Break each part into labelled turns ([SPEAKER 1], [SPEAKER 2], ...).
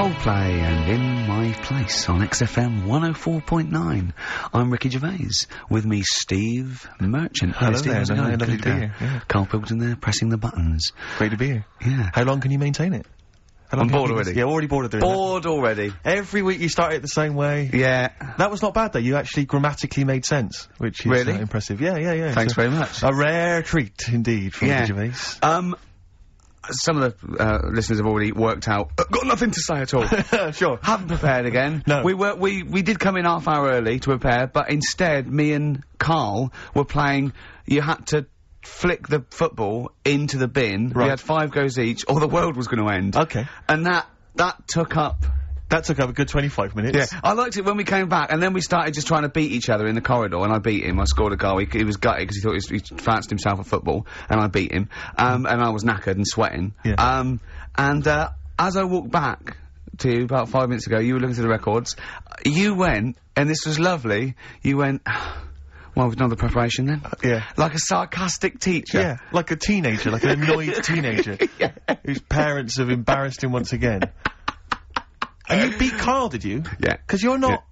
[SPEAKER 1] Coldplay and In My Place on XFM 104.9. I'm Ricky Gervais. With me, Steve Merchant.
[SPEAKER 2] Hello
[SPEAKER 1] Hey, Steve,
[SPEAKER 2] there,
[SPEAKER 1] how's it
[SPEAKER 2] no,
[SPEAKER 1] going?
[SPEAKER 2] lovely to be
[SPEAKER 1] uh,
[SPEAKER 2] here, yeah.
[SPEAKER 1] Karl Pilkington there, pressing the buttons.
[SPEAKER 2] Great to be here.
[SPEAKER 1] Yeah.
[SPEAKER 2] How long can you maintain it?
[SPEAKER 1] I'm bored already.
[SPEAKER 2] Yeah, already bored of doing that.
[SPEAKER 1] Bored already.
[SPEAKER 2] Every week you start it the same way.
[SPEAKER 1] Yeah.
[SPEAKER 2] That was not bad though. You actually grammatically made sense, which is
[SPEAKER 1] Really?
[SPEAKER 2] uh, impressive. Yeah, yeah, yeah.
[SPEAKER 1] Thanks
[SPEAKER 2] a-
[SPEAKER 1] very much.
[SPEAKER 2] A rare treat indeed from
[SPEAKER 1] Yeah.
[SPEAKER 2] Ricky Gervais.
[SPEAKER 1] Um, some of the uh, listeners have already worked out. Uh, got nothing to say at all.
[SPEAKER 2] sure.
[SPEAKER 1] Haven't prepared again.
[SPEAKER 2] No.
[SPEAKER 1] We were we we did come in half hour early to prepare, but instead me and Karl were playing. You had to flick the football into the bin. We had five goes each, or the world was going to end.
[SPEAKER 2] Okay.
[SPEAKER 1] And that that took up.
[SPEAKER 2] That took up a good 25 minutes.
[SPEAKER 1] Yeah, I liked it when we came back, and then we started just trying to beat each other in the corridor, and I beat him. I scored a goal. He, he was gutted because he thought he, was, he fancied himself at football, and I beat him. Um, and I was knackered and sweating.
[SPEAKER 2] Yeah.
[SPEAKER 1] Um, and uh, as I walked back to you about five minutes ago, you were looking through the records. You went, and this was lovely. You went. Well, we've done the preparation then.
[SPEAKER 2] Yeah.
[SPEAKER 1] Like a sarcastic teacher.
[SPEAKER 2] Yeah, like a teenager, like an annoyed teenager whose parents have embarrassed him once again. And you beat Karl, did you?
[SPEAKER 1] Yeah.
[SPEAKER 2] Because you're not.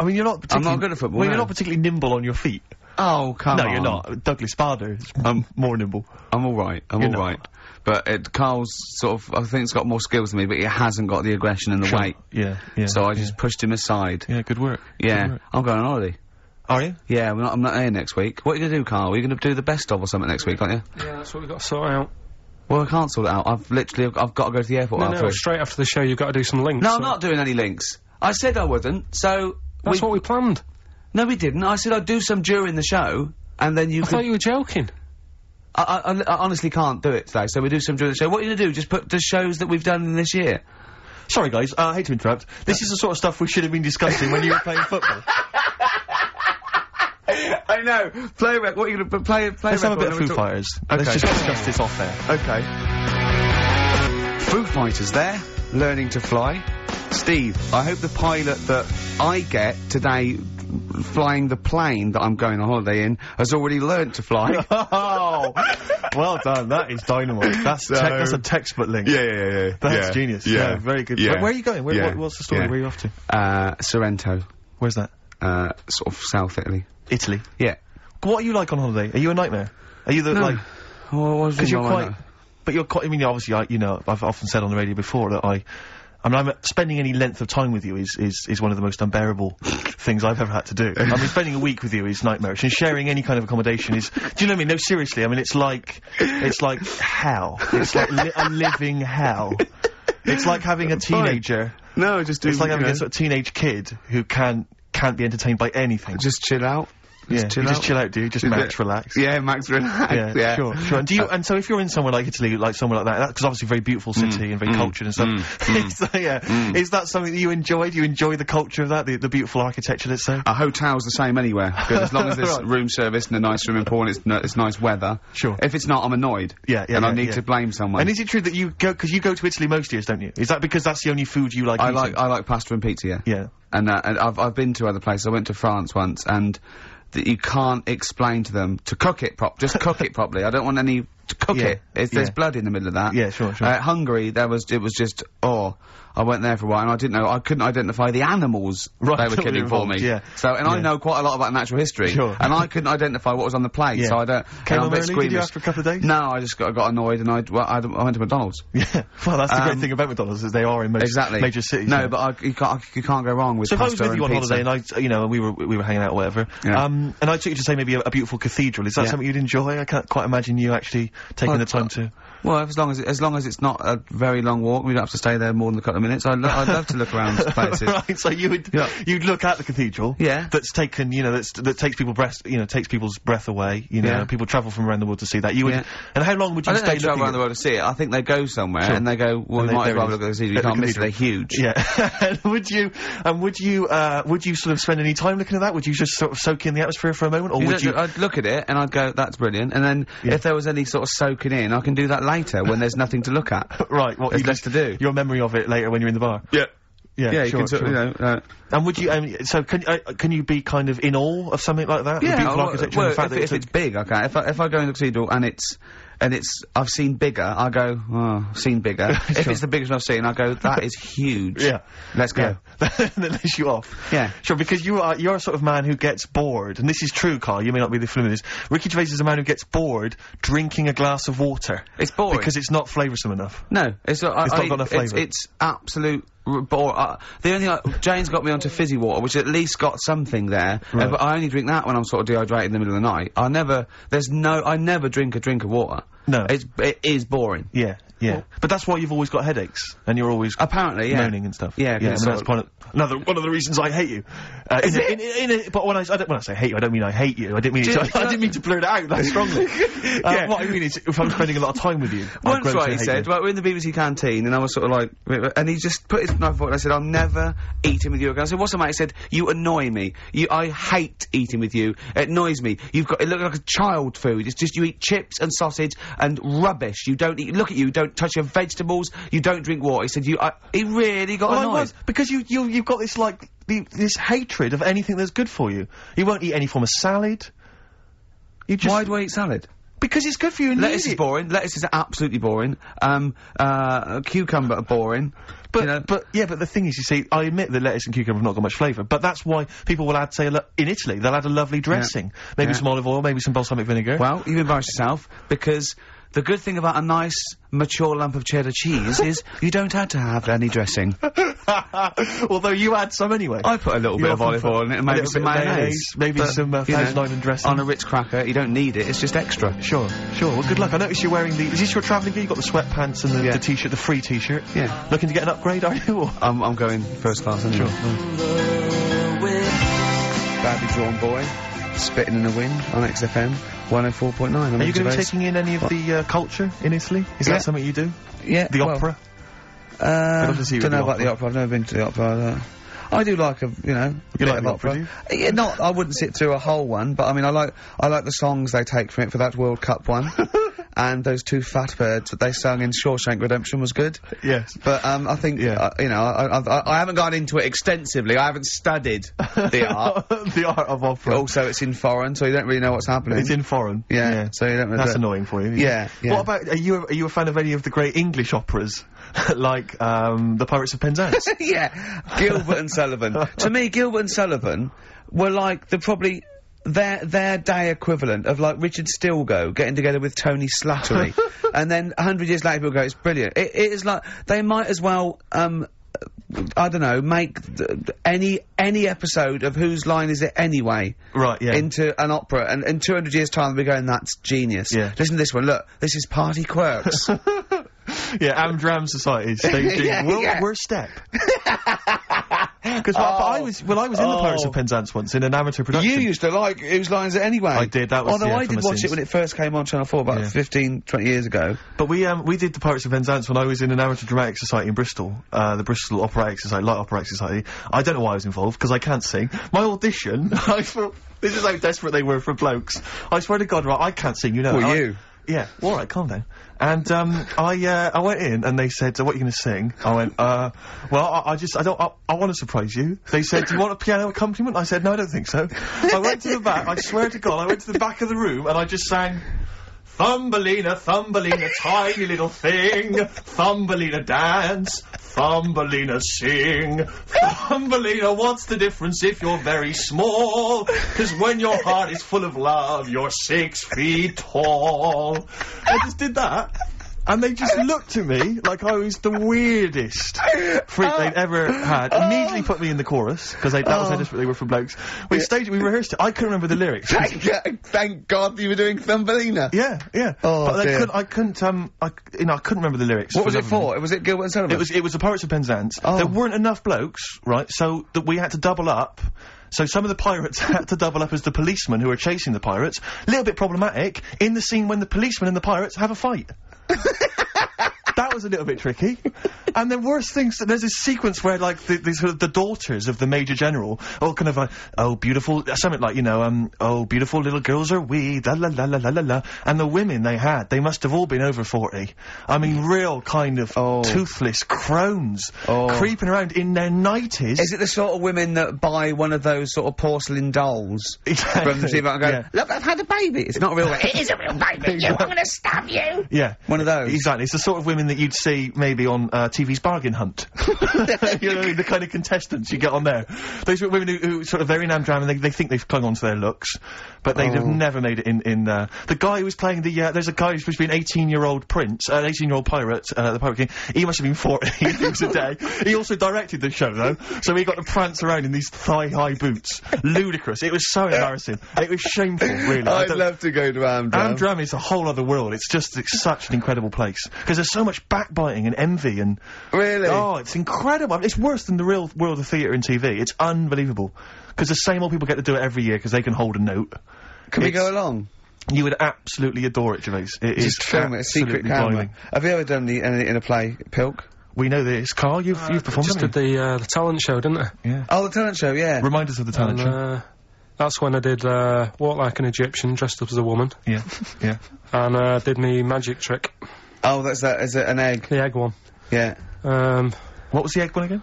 [SPEAKER 2] I mean, you're not.
[SPEAKER 1] I'm
[SPEAKER 2] Particularly,
[SPEAKER 1] not good at football,
[SPEAKER 2] Well, you're not particularly nimble on your feet.
[SPEAKER 1] Oh come
[SPEAKER 2] no,
[SPEAKER 1] on.
[SPEAKER 2] you're not. Douglas Bader is
[SPEAKER 1] Um,
[SPEAKER 2] more nimble.
[SPEAKER 1] I'm all right. I'm
[SPEAKER 2] You're
[SPEAKER 1] all
[SPEAKER 2] not.
[SPEAKER 1] right. But it, Karl's sort of, I think, he's got more skills than me, but he hasn't got the aggression and the weight.
[SPEAKER 2] Yeah, yeah.
[SPEAKER 1] So I
[SPEAKER 2] yeah.
[SPEAKER 1] just pushed him aside.
[SPEAKER 2] Yeah, good work.
[SPEAKER 1] Yeah,
[SPEAKER 2] Good work.
[SPEAKER 1] I'm going on holiday.
[SPEAKER 2] Are you?
[SPEAKER 1] Yeah, I'm not, I'm not here next week. What are you going to do, Karl? Are you going to do the best of or something next week, aren't you?
[SPEAKER 3] Yeah, that's what we've got to sort out.
[SPEAKER 1] Well, I can't sort it out. I've literally, I've got to go to the airport
[SPEAKER 3] No,
[SPEAKER 1] after
[SPEAKER 3] no,
[SPEAKER 1] it.
[SPEAKER 3] straight after the show you've got to do some links.
[SPEAKER 1] No,
[SPEAKER 3] so-
[SPEAKER 1] I'm not doing any links. I said I wouldn't, so...
[SPEAKER 3] That's
[SPEAKER 1] we,
[SPEAKER 3] what we planned.
[SPEAKER 1] No, we didn't. I said I'd do some during the show, and then you
[SPEAKER 3] I
[SPEAKER 1] could...
[SPEAKER 3] thought you were joking.
[SPEAKER 1] I, I, I honestly can't do it today, so we do some during the show. What are you going to do? Just put the shows that we've done this year?
[SPEAKER 2] Sorry, guys. Uh, I hate to interrupt. This is the sort of stuff we should have been discussing when you were playing football.
[SPEAKER 1] I know. Play rec. What are you going to play? Play
[SPEAKER 2] Let's have a bit of Foo Fighters.
[SPEAKER 1] Okay.
[SPEAKER 2] Let's just discuss this off there.
[SPEAKER 1] Okay. Foo Fighters there, learning to fly. Steve, I hope the pilot that I get today flying the plane that I'm going on holiday in has already learnt to fly.
[SPEAKER 2] oh, well done. That is dynamite. That's
[SPEAKER 1] So-
[SPEAKER 2] that's a textbook link.
[SPEAKER 1] yeah, yeah, yeah.
[SPEAKER 2] That's genius. Yeah, very good.
[SPEAKER 1] Yeah.
[SPEAKER 2] Where, where are you going? Where,
[SPEAKER 1] Yeah.
[SPEAKER 2] what, what's the story?
[SPEAKER 1] Yeah.
[SPEAKER 2] Where are you off to?
[SPEAKER 1] Uh, Sorrento,
[SPEAKER 2] Where's that?
[SPEAKER 1] Uh, sort of South Italy.
[SPEAKER 2] Italy.
[SPEAKER 1] Yeah.
[SPEAKER 2] What are you like on holiday? Are you a nightmare? Are you the
[SPEAKER 1] No.
[SPEAKER 2] like?
[SPEAKER 1] Because
[SPEAKER 2] Because you're quite. But you're quite. I mean, obviously, I, you know, I've often said on the radio before that I. I mean, I'm, spending any length of time with you is, is, is one of the most unbearable things I've ever had to do. I mean, spending a week with you is nightmarish, and sharing any kind of accommodation is. Do you know what I mean? No, seriously. I mean, it's like, it's like hell. It's like li- a living hell. It's like having a teenager.
[SPEAKER 1] No, just do.
[SPEAKER 2] It's like having
[SPEAKER 1] know,
[SPEAKER 2] a sort of teenage kid who can't can't be entertained by anything.
[SPEAKER 1] just chill out.
[SPEAKER 2] Yeah,
[SPEAKER 1] chill
[SPEAKER 2] you just chill out, dude. Just max, relax.
[SPEAKER 1] Yeah, Max relax.
[SPEAKER 2] Yeah,
[SPEAKER 1] yeah,
[SPEAKER 2] sure, sure. And do you? and so, if you're in somewhere like Italy, like somewhere like that, because obviously a very beautiful mm, city and very mm, cultured and stuff. Mm, is that, yeah, is that something that you enjoy? Do you enjoy the culture of that, the, the beautiful architecture? Let's say.
[SPEAKER 1] A hotel's the same anywhere. as long as there's
[SPEAKER 2] Right.
[SPEAKER 1] room service and a nice room pool and it's, n- it's nice weather.
[SPEAKER 2] Sure.
[SPEAKER 1] If it's not, I'm annoyed.
[SPEAKER 2] Yeah, yeah,
[SPEAKER 1] And I need
[SPEAKER 2] yeah.
[SPEAKER 1] to blame someone.
[SPEAKER 2] And is it true that you go because you go to Italy most years, don't you? Is that because that's the only food you like?
[SPEAKER 1] I
[SPEAKER 2] eating?
[SPEAKER 1] like I like pasta and pizza. Yeah.
[SPEAKER 2] Yeah.
[SPEAKER 1] And uh, and I've I've been to other places. I went to France once, and that you can't explain to them to cook it prop. Just cook it properly. I don't want any to cook
[SPEAKER 2] Yeah,
[SPEAKER 1] it. It's, There's blood in the middle of that.
[SPEAKER 2] Yeah, sure, sure.
[SPEAKER 1] Uh, Hungary, there was it was just oh. I went there for a while and I didn't know I couldn't identify the animals
[SPEAKER 2] Right,
[SPEAKER 1] they were killing for me.
[SPEAKER 2] yeah.
[SPEAKER 1] So and I know quite a lot about natural history.
[SPEAKER 2] Sure.
[SPEAKER 1] And I couldn't identify what was on the plate.
[SPEAKER 2] Yeah.
[SPEAKER 1] So I don't.
[SPEAKER 2] Came
[SPEAKER 1] I'm a bit
[SPEAKER 2] early,
[SPEAKER 1] squeamish.
[SPEAKER 2] after a couple of days?
[SPEAKER 1] No, I just got, got annoyed and I, well, I, I went to McDonald's.
[SPEAKER 2] Yeah. Well, that's the great
[SPEAKER 1] Um,
[SPEAKER 2] thing about McDonald's is they are in most
[SPEAKER 1] Exactly.
[SPEAKER 2] major cities.
[SPEAKER 1] No,
[SPEAKER 2] yeah.
[SPEAKER 1] but I, you, can't, you can't go wrong with
[SPEAKER 2] So if I was with you on
[SPEAKER 1] pizza.
[SPEAKER 2] holiday and I, you know, we were we were hanging out or whatever,
[SPEAKER 1] Yeah.
[SPEAKER 2] um, and I took you to say maybe a, a beautiful cathedral, is that
[SPEAKER 1] Yeah.
[SPEAKER 2] something you'd enjoy? I can't quite imagine you actually taking the time to.
[SPEAKER 1] Well, as long as it, as long as it's not a very long walk, we don't have to stay there more than a couple of minutes. I'd, lo- I'd love to look around places.
[SPEAKER 2] right, so you would
[SPEAKER 1] Yeah.
[SPEAKER 2] you'd look at the cathedral,
[SPEAKER 1] Yeah.
[SPEAKER 2] that's taken, you know, that's that takes people breath, you know, takes people's breath away. You know,
[SPEAKER 1] Yeah.
[SPEAKER 2] people travel from around the world to see that. You would,
[SPEAKER 1] Yeah.
[SPEAKER 2] and how long would you
[SPEAKER 1] I
[SPEAKER 2] stay
[SPEAKER 1] travel
[SPEAKER 2] looking
[SPEAKER 1] around the world to see it. I think they go somewhere
[SPEAKER 2] Sure.
[SPEAKER 1] and they go, well,
[SPEAKER 2] And
[SPEAKER 1] we
[SPEAKER 2] they-
[SPEAKER 1] might as well look at the cathedral. You can't miss it. They're huge.
[SPEAKER 2] Yeah, would you, and would you, uh, would you sort of spend any time looking at that? Would you just sort of soak in the atmosphere for a moment, or
[SPEAKER 1] You
[SPEAKER 2] would you?
[SPEAKER 1] I'd look at it and I'd go, that's brilliant. And then if there was any sort of soaking in, I can do that later when there's nothing to look at.
[SPEAKER 2] right, what
[SPEAKER 1] There's
[SPEAKER 2] you
[SPEAKER 1] less
[SPEAKER 2] just-
[SPEAKER 1] to do.
[SPEAKER 2] Your memory of it later when you're in the bar.
[SPEAKER 1] Yeah.
[SPEAKER 2] Yeah,
[SPEAKER 1] Yeah, you
[SPEAKER 2] sure,
[SPEAKER 1] can
[SPEAKER 2] sure.
[SPEAKER 1] you know, uh,
[SPEAKER 2] And would you? Um, so can uh, can you be kind of in awe of something like that? the
[SPEAKER 1] yeah,
[SPEAKER 2] beautiful
[SPEAKER 1] well,
[SPEAKER 2] architecture
[SPEAKER 1] well,
[SPEAKER 2] and the fact
[SPEAKER 1] if,
[SPEAKER 2] that
[SPEAKER 1] if it's big, okay. If I, if I go in the cathedral and it's and it's I've seen bigger, I go, oh, seen bigger. if it's the biggest I've seen, I go, that is huge.
[SPEAKER 2] Yeah.
[SPEAKER 1] Let's go.
[SPEAKER 2] Yeah. that lets you off.
[SPEAKER 1] Yeah.
[SPEAKER 2] Sure, because you are, you're a sort of man who gets bored, and this is true, Karl, you may not be the familiar with this. Ricky Gervais is a man who gets bored drinking a glass of water.
[SPEAKER 1] It's boring.
[SPEAKER 2] Because it's not flavoursome enough.
[SPEAKER 1] No, it's not. I,
[SPEAKER 2] It's not
[SPEAKER 1] I-
[SPEAKER 2] got enough
[SPEAKER 1] it's,
[SPEAKER 2] flavour.
[SPEAKER 1] it's absolute r- bore. Uh, the only thing Jane's got me onto fizzy water, which at least got something there. uh, but I only drink that when I'm sort of dehydrated in the middle of the night. I never. There's no. I never drink a drink of water.
[SPEAKER 2] No.
[SPEAKER 1] it's it is boring.
[SPEAKER 2] Yeah, yeah. but that's why you've always got headaches, and you're always
[SPEAKER 1] Apparently, yeah.
[SPEAKER 2] moaning and stuff.
[SPEAKER 1] Yeah,
[SPEAKER 2] yeah. I mean, that's of, another one of the reasons I hate you. Uh, in, a, in, in a, but when I, I don't, when I say hate you, I don't mean I hate you. I didn't mean to,
[SPEAKER 1] you-
[SPEAKER 2] I, didn't mean to blurt it out that strongly. uh,
[SPEAKER 1] Yeah.
[SPEAKER 2] What I mean is, if I'm spending a lot of time with you,
[SPEAKER 1] Once, right, he said,
[SPEAKER 2] you.
[SPEAKER 1] right, we're in the BBC canteen, and I was sort of like, and he just put his knife forward, and I said, I'll never eat him with you again. I said, what's the matter? He said, you annoy me. You, I hate eating with you. It annoys me. You've got, it looks like a child food. It's just, you eat chips and sausage and rubbish. You don't eat, look at you, don't touch your vegetables, you don't drink water. He said, you, I, he really got
[SPEAKER 2] Well, I
[SPEAKER 1] annoyed.
[SPEAKER 2] was because you you you've got this like the, this hatred of anything that's good for you. You won't eat any form of salad. You just
[SPEAKER 1] Why do I eat salad?
[SPEAKER 2] because it's good for you. And
[SPEAKER 1] Lettuce is boring. Lettuce is absolutely boring. Um, uh, cucumber are boring.
[SPEAKER 2] But
[SPEAKER 1] you know,
[SPEAKER 2] but yeah, but the thing is, you see, I admit that lettuce and cucumber have not got much flavour, but that's why people will add, say, in Italy, they'll add a lovely dressing, maybe
[SPEAKER 1] Yeah.
[SPEAKER 2] some olive oil, maybe some balsamic vinegar.
[SPEAKER 1] Well, you embarrass yourself because the good thing about a nice, mature lump of cheddar cheese is you don't have to have any dressing.
[SPEAKER 2] Although you add some anyway.
[SPEAKER 1] I put a little
[SPEAKER 2] You
[SPEAKER 1] bit of olive oil in it and maybe some
[SPEAKER 2] of
[SPEAKER 1] mayonnaise.
[SPEAKER 2] maybe
[SPEAKER 1] But,
[SPEAKER 2] some uh,
[SPEAKER 1] know,
[SPEAKER 2] Thousand dressing.
[SPEAKER 1] On a Ritz cracker, you don't need it, it's just extra.
[SPEAKER 2] Sure, sure. Well, good luck. I noticed you're wearing the. Is this your travelling gear? You got the sweatpants and the,
[SPEAKER 1] Yeah.
[SPEAKER 2] the t-shirt, the free t-shirt.
[SPEAKER 1] Yeah.
[SPEAKER 2] Looking to get an upgrade, are you?
[SPEAKER 1] I'm, I'm going first class I'm anyway. Badly drawn boy, spitting in the wind on XFM 104.9. I'm
[SPEAKER 2] Are you going to be taking in any of the uh, culture in Italy? Is
[SPEAKER 1] Yeah.
[SPEAKER 2] that something you do?
[SPEAKER 1] Yeah,
[SPEAKER 2] The
[SPEAKER 1] well,
[SPEAKER 2] opera?
[SPEAKER 1] Uh,
[SPEAKER 2] love to see you
[SPEAKER 1] don't know about the opera. I've never been to the opera. I do like a, you know, bit
[SPEAKER 2] like opera,
[SPEAKER 1] Yeah, not. I wouldn't sit through a whole one, but I mean, I like, I like the songs they take from it for that World Cup one, and those two fat birds that they sung in Shawshank Redemption was good.
[SPEAKER 2] Yes.
[SPEAKER 1] But um, I think,
[SPEAKER 2] Yeah.
[SPEAKER 1] uh, you know, I, I, I, haven't gone into it extensively. I haven't studied the art.
[SPEAKER 2] the art of opera.
[SPEAKER 1] also, it's in foreign, so you don't really know what's happening.
[SPEAKER 2] It's in foreign.
[SPEAKER 1] Yeah, so you don't really
[SPEAKER 2] That's annoying for you.
[SPEAKER 1] Yeah, yeah.
[SPEAKER 2] What about, are you, a, are you a fan of any of the great English operas? like, um, The Pirates of Penzance?
[SPEAKER 1] yeah, Gilbert and Sullivan. to me, Gilbert and Sullivan were like the probably their their day equivalent of like Richard Stilgoe getting together with Tony Slattery, and then a hundred years later people go, "It's brilliant." It, it is like they might as well. Um, I don't know. Make any any episode of whose line is it anyway
[SPEAKER 2] right, yeah.
[SPEAKER 1] into an opera, and in two hundred years' time we're going, "That's genius."
[SPEAKER 2] Yeah.
[SPEAKER 1] Listen to this one. Look, this is Party Quirks.
[SPEAKER 2] yeah, Amdram Society staging
[SPEAKER 1] Yeah,
[SPEAKER 2] World
[SPEAKER 1] yeah.
[SPEAKER 2] War Step. Because I
[SPEAKER 1] Oh.
[SPEAKER 2] was, well, I was in The Pirates
[SPEAKER 1] Oh.
[SPEAKER 2] of Penzance once in an amateur production.
[SPEAKER 1] You used to like whose lines it anyway.
[SPEAKER 2] I did, that was
[SPEAKER 1] Although
[SPEAKER 2] the
[SPEAKER 1] I did watch it when it first came on Channel 4 about
[SPEAKER 2] Yeah.
[SPEAKER 1] 15, 20 years ago.
[SPEAKER 2] But we um we did the Pirates of Penzance when I was in an amateur dramatic society in Bristol, uh, the Bristol Operatic Society, Light Operatic Society. I don't know why I was involved because I can't sing. My audition, I thought this is how desperate they were for blokes. I swear to God, right, I can't sing. You know,
[SPEAKER 1] Well,
[SPEAKER 2] I-
[SPEAKER 1] you.
[SPEAKER 2] Yeah, all right, calm down. And um, I uh, I went in and they said, "What are you going to sing?" I went, "Uh, well, I, I just I don't I, I want to surprise you." They said, "Do you want a piano accompaniment?" I said, "No, I don't think so." I went to the back. I swear to God, I went to the back of the room and I just sang. Thumbelina, Thumbelina, tiny little thing. Thumbelina dance, Thumbelina sing. Thumbelina, what's the difference if you're very small? Cause when your heart is full of love, you're six feet tall. I just did that. And they just looked at me like I was the weirdest freak they'd ever had. Immediately put me in the chorus, because that was how desperate they were for blokes. We staged it, we rehearsed it. I couldn't remember the lyrics.
[SPEAKER 1] Thank, thank God you were doing Thumbelina.
[SPEAKER 2] Yeah, yeah.
[SPEAKER 1] Oh,
[SPEAKER 2] but I
[SPEAKER 1] dear.
[SPEAKER 2] couldn't, I couldn't, um, I, you know, I couldn't remember the lyrics.
[SPEAKER 1] What was it
[SPEAKER 2] love of me.
[SPEAKER 1] for? Was it Gilbert and Sullivan?
[SPEAKER 2] It was, it was the Pirates of Penzance.
[SPEAKER 1] Oh.
[SPEAKER 2] There weren't enough blokes, right, so that we had to double up. So some of the pirates had to double up as the policemen who were chasing the pirates. A little bit problematic in the scene when the policemen and the pirates have a fight. That was a little bit tricky. and the worst things, there's this sequence where, like, the, the sort of the daughters of the Major General, all kind of like, oh, beautiful, something like, you know, um, oh, beautiful little girls are we, la la la la la la la. And the women they had, they must have all been over 40. I mean, real kind of
[SPEAKER 1] Oh.
[SPEAKER 2] toothless crones,
[SPEAKER 1] Oh.
[SPEAKER 2] creeping around in their nighties.
[SPEAKER 1] Is it the sort of women that buy one of those sort of porcelain dolls
[SPEAKER 2] Exactly,
[SPEAKER 1] from the TV and go,
[SPEAKER 2] yeah.
[SPEAKER 1] look, I've had a baby. It's not a real. it is a real baby. You, I'm going to stab you.
[SPEAKER 2] Yeah.
[SPEAKER 1] One of those.
[SPEAKER 2] Exactly. It's the sort of women that you'd see maybe on uh, TV's Bargain Hunt. you know what I mean? The kind of contestants you get on there. Those women who, who sort of very namdram and they, they think they've clung on to their looks, but they have
[SPEAKER 1] Oh.
[SPEAKER 2] never made it in, in uh, the guy who was playing the, uh, there's a guy who's supposed to be an 18 year old prince, uh, an 18 year old pirate, uh, the Pirate King. He must have been 40 if he was a day. He also directed the show though, so he got to prance around in these thigh high boots. Ludicrous. It was so embarrassing. It was shameful, really.
[SPEAKER 1] I'd love to go to Amdram.
[SPEAKER 2] Amdram is a whole other world. It's just it's such an incredible place because there's so much backbiting and envy and
[SPEAKER 1] Really?
[SPEAKER 2] oh, it's incredible. I mean, it's worse than the real world of theatre and TV. It's unbelievable because the same old people get to do it every year because they can hold a note.
[SPEAKER 1] Can we go along?
[SPEAKER 2] You would absolutely adore it, Gervais. It is
[SPEAKER 1] Just film it, a secret camera.
[SPEAKER 2] blinding.
[SPEAKER 1] Have you ever done the, any, in a play, Pilk?
[SPEAKER 2] We know this, Karl. You've you've performed.
[SPEAKER 3] Just did the uh, the talent show, didn't I?
[SPEAKER 2] yeah.
[SPEAKER 1] Oh, the talent show, yeah.
[SPEAKER 2] Remind us of the talent
[SPEAKER 3] And,
[SPEAKER 2] show.
[SPEAKER 3] uh, that's when I did uh, walk like an Egyptian, dressed up as a woman,
[SPEAKER 2] Yeah, yeah.
[SPEAKER 3] and uh, did me magic trick,
[SPEAKER 1] oh, that's that. Is it an egg?
[SPEAKER 3] the egg one.
[SPEAKER 1] Yeah.
[SPEAKER 3] Um,
[SPEAKER 2] What was the egg one again?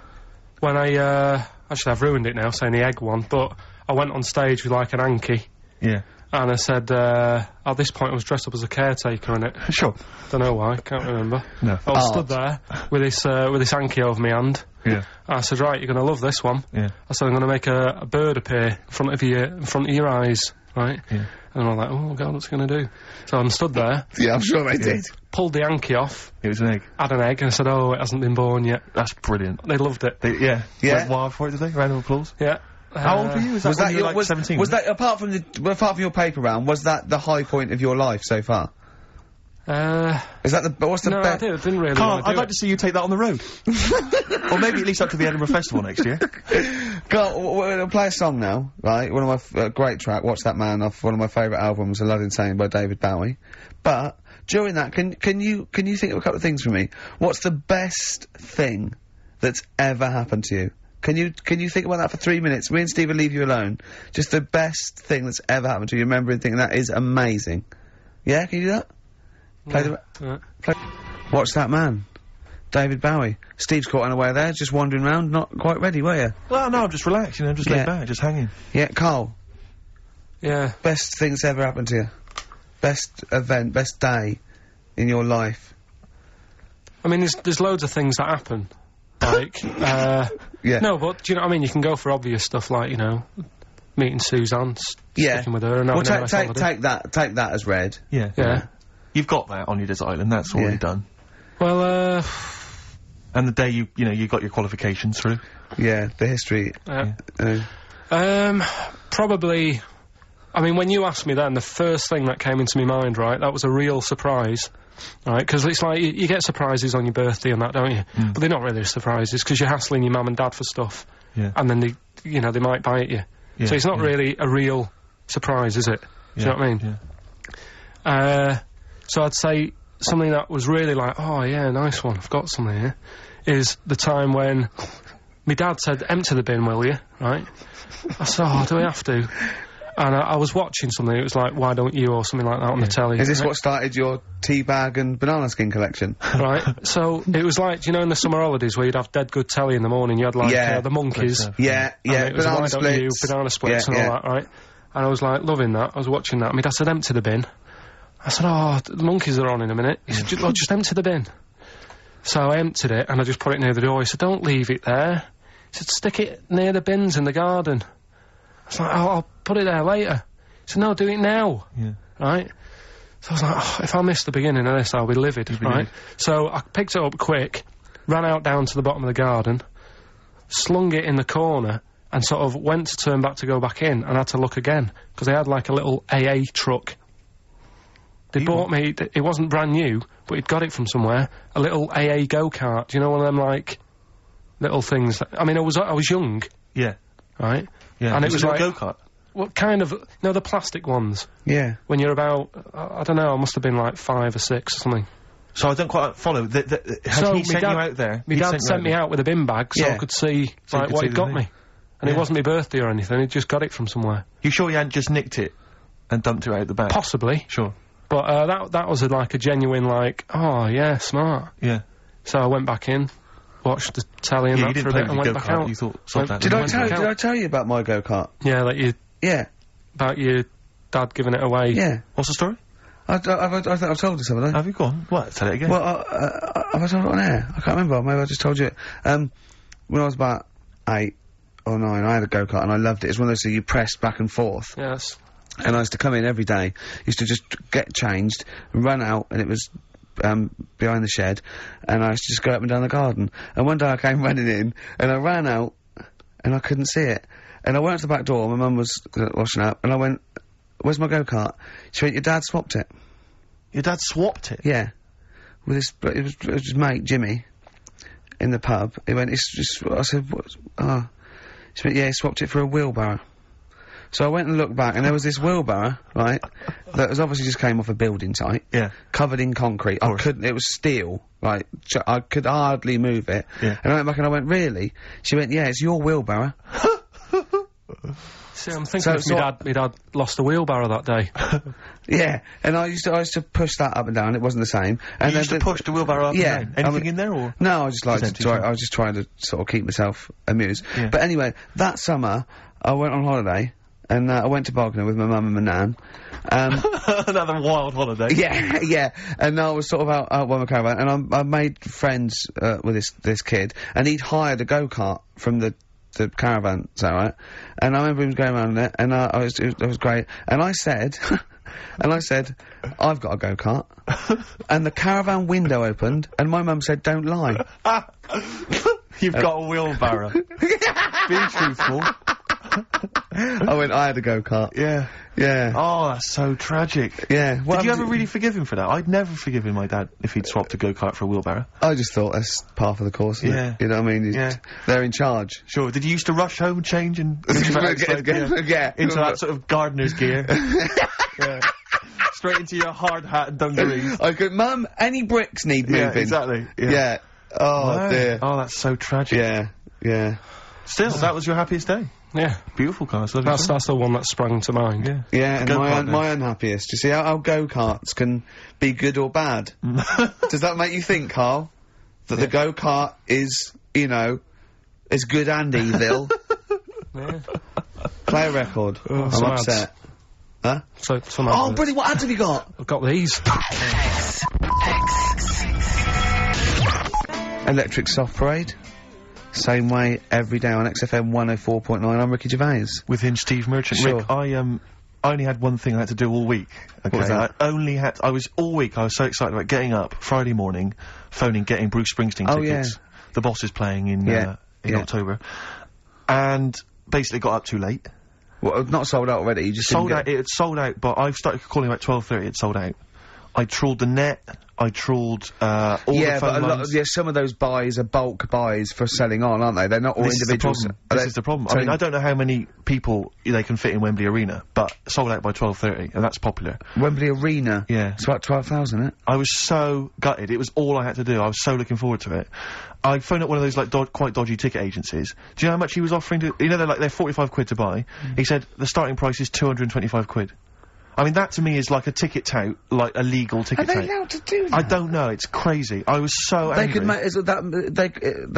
[SPEAKER 3] when I uh, actually I've ruined it now saying the egg one, but I went on stage with like an anky.
[SPEAKER 2] Yeah.
[SPEAKER 3] And I said, uh, at this point I was dressed up as a caretaker in it.
[SPEAKER 2] Sure.
[SPEAKER 3] Don't know why, can't remember.
[SPEAKER 2] No.
[SPEAKER 3] I was
[SPEAKER 1] Art.
[SPEAKER 3] stood there with this, uh, with this anky over my hand.
[SPEAKER 2] Yeah.
[SPEAKER 3] I said, right, you're gonna love this one.
[SPEAKER 2] Yeah.
[SPEAKER 3] I said, I'm going to make a, a bird appear in front of your, in front of your eyes, right?
[SPEAKER 2] Yeah.
[SPEAKER 3] And I'm like, oh god, what's he going to do? So I'm stood there,
[SPEAKER 1] Yeah, I'm sure they did.
[SPEAKER 3] pulled the Yankee off,
[SPEAKER 2] It was an egg.
[SPEAKER 3] had an egg, and I said, oh, it hasn't been born yet.
[SPEAKER 2] That's brilliant.
[SPEAKER 3] They loved it.
[SPEAKER 2] They, yeah.
[SPEAKER 1] Yeah.
[SPEAKER 2] Went wild for it, did they? Round of applause.
[SPEAKER 3] Yeah.
[SPEAKER 2] How old
[SPEAKER 3] Uh,
[SPEAKER 2] were you? Was
[SPEAKER 1] Was that
[SPEAKER 2] you
[SPEAKER 1] your
[SPEAKER 2] like
[SPEAKER 1] was,
[SPEAKER 2] 17?
[SPEAKER 1] was that apart from the apart from your paper round? Was that the high point of your life so far?
[SPEAKER 3] Uh,
[SPEAKER 1] Is that the what's the
[SPEAKER 3] no, I
[SPEAKER 1] best?
[SPEAKER 3] I didn't really. Karl, do
[SPEAKER 2] I'd like
[SPEAKER 3] it.
[SPEAKER 2] to see you take that on the road. or maybe at least up to the Edinburgh Festival next year.
[SPEAKER 1] Go, on, we're gonna play a song now, right? One of my f- uh, great track. Watch that man off one of my favourite albums, "Aladdin Sane" by David Bowie. But during that, can can you can you think of a couple of things for me? What's the best thing that's ever happened to you? Can you can you think about that for three minutes? Me and Steve will leave you alone. Just the best thing that's ever happened to you. Remember and think that is amazing. Yeah, can you do that? Play the.
[SPEAKER 3] Yeah.
[SPEAKER 1] Play. Watch that man. David Bowie. Steve's caught unaware there, just wandering around, not quite ready, were you?
[SPEAKER 2] Well, no, I'm just relaxed, you know, just
[SPEAKER 1] Yeah.
[SPEAKER 2] laid back, just hanging.
[SPEAKER 1] Yeah, Karl.
[SPEAKER 3] Yeah.
[SPEAKER 1] Best things ever happened to you. Best event, best day in your life.
[SPEAKER 3] I mean, there's, there's loads of things that happen. Like, uh,
[SPEAKER 1] Yeah.
[SPEAKER 3] no, but do you know what I mean? You can go for obvious stuff like, you know, meeting Suzanne,
[SPEAKER 1] Yeah.
[SPEAKER 3] sticking with her and
[SPEAKER 1] Well, take take take that take that as read.
[SPEAKER 2] Yeah.
[SPEAKER 3] Yeah.
[SPEAKER 2] You've got that on your desert island, that's already
[SPEAKER 1] Yeah.
[SPEAKER 2] done.
[SPEAKER 3] Well, uh,
[SPEAKER 2] And the day you, you know, you got your qualifications through.
[SPEAKER 1] Yeah, the history.
[SPEAKER 3] uh,
[SPEAKER 1] Uh,
[SPEAKER 3] um, probably. I mean, when you asked me then, the first thing that came into my mind, right, that was a real surprise, right? Because it's like you, you get surprises on your birthday and that, don't you?
[SPEAKER 2] Mm.
[SPEAKER 3] But they're not really surprises because you're hassling your mum and dad for stuff,
[SPEAKER 2] Yeah.
[SPEAKER 3] and then they, you know, they might bite you.
[SPEAKER 2] yeah.
[SPEAKER 3] so it's not
[SPEAKER 2] yeah,
[SPEAKER 3] really a real surprise, is it? Do you know what I mean?
[SPEAKER 2] Yeah.
[SPEAKER 3] Uh, so I'd say something that was really like, oh yeah, nice one, I've got something here, is the time when my dad said, empty the bin, will you? Right? I said, oh, do we have to? And I, I was watching something, it was like, why don't you, or something like that on the telly.
[SPEAKER 1] is this
[SPEAKER 3] right?
[SPEAKER 1] what started your tea bag and banana skin collection?
[SPEAKER 3] Right? so it was like, do you know, in the summer holidays where you'd have dead good telly in the morning, you had like
[SPEAKER 1] Yeah.
[SPEAKER 3] uh, the Monkees.
[SPEAKER 2] Good
[SPEAKER 1] Yeah,
[SPEAKER 3] and
[SPEAKER 1] yeah,
[SPEAKER 3] it was
[SPEAKER 1] banana
[SPEAKER 3] why don't you,
[SPEAKER 1] splits.
[SPEAKER 3] banana splits
[SPEAKER 1] Yeah,
[SPEAKER 3] and
[SPEAKER 1] yeah.
[SPEAKER 3] all that, right? And I was like loving that. I was watching that. I mean, dad said, empty the bin. I said, oh, the Monkees are on in a minute. He said, "Look, just empty the bin. So I emptied it and I just put it near the door. He said, don't leave it there. He said, stick it near the bins in the garden. I was like, oh, I'll put it there later. He said, no, do it now.
[SPEAKER 2] Yeah.
[SPEAKER 3] Right? So I was like, oh, if I miss the beginning of this, I'll be livid, right? So I picked it up quick, ran out down to the bottom of the garden, slung it in the corner, and sort of went to turn back to go back in, and had to look again because they had like a little AA truck. They
[SPEAKER 2] You
[SPEAKER 3] bought me. th- It wasn't brand new, but he'd got it from somewhere. A little AA go kart. You know one of them like little things? That, I mean, I was I was young,
[SPEAKER 2] Yeah.
[SPEAKER 3] right?
[SPEAKER 2] Yeah.
[SPEAKER 3] And it
[SPEAKER 2] It's
[SPEAKER 3] was
[SPEAKER 2] a
[SPEAKER 3] like-
[SPEAKER 2] go kart.
[SPEAKER 3] What kind of? You know the plastic ones
[SPEAKER 1] Yeah.
[SPEAKER 3] when you're about, I I don't know, I must have been like five or six or something.
[SPEAKER 2] So I don't quite follow. The, the, has
[SPEAKER 3] So
[SPEAKER 2] he
[SPEAKER 3] me
[SPEAKER 2] sent
[SPEAKER 3] dad-
[SPEAKER 2] you out there?
[SPEAKER 3] My dad
[SPEAKER 2] you
[SPEAKER 3] sent me out with a bin bag so I could see
[SPEAKER 2] So
[SPEAKER 3] like
[SPEAKER 2] could
[SPEAKER 3] what
[SPEAKER 2] see
[SPEAKER 3] he'd got
[SPEAKER 2] thing.
[SPEAKER 3] me. And
[SPEAKER 2] Yeah.
[SPEAKER 3] it wasn't my birthday or anything, he just got it from somewhere.
[SPEAKER 2] You sure you hadn't just nicked it and dumped it out the back?
[SPEAKER 3] Possibly.
[SPEAKER 2] Sure.
[SPEAKER 3] But uh, that that was a, like a genuine like, oh yeah, smart.
[SPEAKER 2] Yeah.
[SPEAKER 3] So I went back in, watched the telly and
[SPEAKER 2] Yeah, you
[SPEAKER 3] that
[SPEAKER 2] didn't
[SPEAKER 3] for a bit and went back out.
[SPEAKER 2] You thought,
[SPEAKER 3] Went-
[SPEAKER 2] that.
[SPEAKER 1] Did I tell?
[SPEAKER 3] back
[SPEAKER 1] Did. I tell you about my go kart?
[SPEAKER 3] Yeah, like you
[SPEAKER 1] Yeah,
[SPEAKER 3] about your dad giving it away.
[SPEAKER 1] yeah.
[SPEAKER 2] What's the story?
[SPEAKER 1] I, I, I, I think I've told you some of that.
[SPEAKER 2] Have you gone? What? Tell it again.
[SPEAKER 1] Well, uh, uh, have I told it on air? I can't remember. Maybe I just told you it. Um, when I was about eight or nine, I had a go kart and I loved it. It's one of those that you press back and forth.
[SPEAKER 3] Yes.
[SPEAKER 1] And I used to come in every day. Used to just get changed, run out, and it was um, behind the shed, and I used to just go up and down the garden. And one day I came running in, and I ran out, and I couldn't see it. And I went to the back door. My mum was uh, washing up, and I went, "Where's my go kart?" She went, "Your dad swapped it."
[SPEAKER 2] Your dad swapped it.
[SPEAKER 1] Yeah, with his it was, it was his mate Jimmy in the pub. He went, "It's just." I said, "What?" Oh, she went, "Yeah, he swapped it for a wheelbarrow." So I went and looked back, and there was this wheelbarrow, right, that was obviously just came off a building site,
[SPEAKER 2] Yeah.
[SPEAKER 1] covered in concrete. I couldn't. It was steel, right, ch- I could hardly move it.
[SPEAKER 2] Yeah.
[SPEAKER 1] And I went back and I went, "Really?" She went, "Yeah, it's your wheelbarrow."
[SPEAKER 3] See, I'm thinking
[SPEAKER 1] So-
[SPEAKER 3] if
[SPEAKER 1] so-
[SPEAKER 3] my dad, my dad lost a wheelbarrow that day.
[SPEAKER 1] Yeah, and I used to I used to push that up and down. It wasn't the same. And
[SPEAKER 2] You
[SPEAKER 1] then
[SPEAKER 2] used to push the wheelbarrow up
[SPEAKER 1] Yeah,
[SPEAKER 2] and down.
[SPEAKER 1] I
[SPEAKER 2] Anything
[SPEAKER 1] mean-
[SPEAKER 2] in there or?
[SPEAKER 1] No, I just like to try. I was just trying to sort of keep myself amused.
[SPEAKER 2] Yeah.
[SPEAKER 1] But anyway, that summer I went on holiday and uh, I went to Bognor with my mum and my nan. Um,
[SPEAKER 2] Another wild holiday.
[SPEAKER 1] yeah, yeah, and I was sort of out, out by my caravan, and I, I made friends uh, with this this kid, and he'd hired a go kart from the the caravan, is that right? And I remember him going around it, and uh, I was it, was- it was great. And I said, and I said, I've got a go kart, and the caravan window opened, and my mum said, "Don't lie."
[SPEAKER 2] You've got a wheelbarrow. Be truthful.
[SPEAKER 1] I went, I had a go kart.
[SPEAKER 2] Yeah.
[SPEAKER 1] Yeah,
[SPEAKER 2] Oh, that's so tragic.
[SPEAKER 1] yeah. What
[SPEAKER 2] Did you ever really forgive him for that? I'd never forgiven my dad if he'd swapped a go-kart for a wheelbarrow.
[SPEAKER 1] I just thought that's part of the course.
[SPEAKER 2] Yeah.
[SPEAKER 1] It? You know what I mean?
[SPEAKER 2] Yeah.
[SPEAKER 1] They're in charge.
[SPEAKER 2] Sure. Did you used to rush home, change, and
[SPEAKER 1] Yeah, yeah, yeah.
[SPEAKER 2] into that sort of gardener's gear? yeah. Straight into your hard hat and dungarees.
[SPEAKER 1] I could, Mum, any bricks need moving.
[SPEAKER 2] yeah, exactly. Yeah.
[SPEAKER 1] Yeah. Oh
[SPEAKER 2] Wow.
[SPEAKER 1] dear.
[SPEAKER 2] Oh, that's so tragic.
[SPEAKER 1] Yeah. Yeah.
[SPEAKER 2] Still, that was your happiest day.
[SPEAKER 3] Yeah,
[SPEAKER 2] Beautiful cars. Lovely
[SPEAKER 3] that's
[SPEAKER 2] car.
[SPEAKER 3] that's the one that sprang to mind.
[SPEAKER 2] Yeah.
[SPEAKER 1] Yeah, and my, un- my unhappiest. You see how, how go karts can be good or bad? Does that make you think, Karl? That the go kart is, you know, is good and evil?
[SPEAKER 3] Yeah.
[SPEAKER 1] Play a record. Oh, I'm
[SPEAKER 3] some ads.
[SPEAKER 1] upset. Huh?
[SPEAKER 3] So some
[SPEAKER 1] Oh,
[SPEAKER 3] adverts.
[SPEAKER 1] brilliant! What ads have you got?
[SPEAKER 3] I've got these.
[SPEAKER 1] Electric Soft Parade. Same way every day on XFM 104.9. I'm Ricky Gervais.
[SPEAKER 2] Within Steve Merchant.
[SPEAKER 1] Sure.
[SPEAKER 2] Rick, I um, I only had one thing I had to do all week. Okay? I only had. I was all week. I was so excited about getting up Friday morning, phoning, getting Bruce Springsteen
[SPEAKER 1] Oh,
[SPEAKER 2] tickets. The boss is playing in
[SPEAKER 1] Yeah,
[SPEAKER 2] uh, in
[SPEAKER 1] yeah.
[SPEAKER 2] October, and basically got up too late.
[SPEAKER 1] Well, not sold out already. You just
[SPEAKER 2] Sold out. It had sold out, but I started calling about twelve thirty. It sold out. I trawled the net. I trawled uh, all
[SPEAKER 1] yeah,
[SPEAKER 2] the phone
[SPEAKER 1] but a lot,
[SPEAKER 2] lines.
[SPEAKER 1] yeah, some of those buys are bulk buys for selling on, aren't they? They're not all
[SPEAKER 2] This is the problem. This
[SPEAKER 1] they-
[SPEAKER 2] is the problem. I mean, I don't know how many people they can fit in Wembley Arena, but sold out by twelve thirty, and that's popular.
[SPEAKER 1] Wembley Arena.
[SPEAKER 2] Yeah.
[SPEAKER 1] It's about 12,000, isn't it?
[SPEAKER 2] I was so gutted. It was all I had to do. I was so looking forward to it. I phoned up one of those like do- quite dodgy ticket agencies. Do you know how much he was offering to? You know, they're like they're forty-five quid to buy.
[SPEAKER 1] Mm.
[SPEAKER 2] He said the starting price is two hundred and twenty-five quid. I mean, that to me is like a ticket tout, like a legal ticket.
[SPEAKER 1] Are
[SPEAKER 2] ticket
[SPEAKER 1] they
[SPEAKER 2] tout.
[SPEAKER 1] allowed to do that?
[SPEAKER 2] I don't know. It's crazy. I was so
[SPEAKER 1] They
[SPEAKER 2] angry.
[SPEAKER 1] could make, that, they,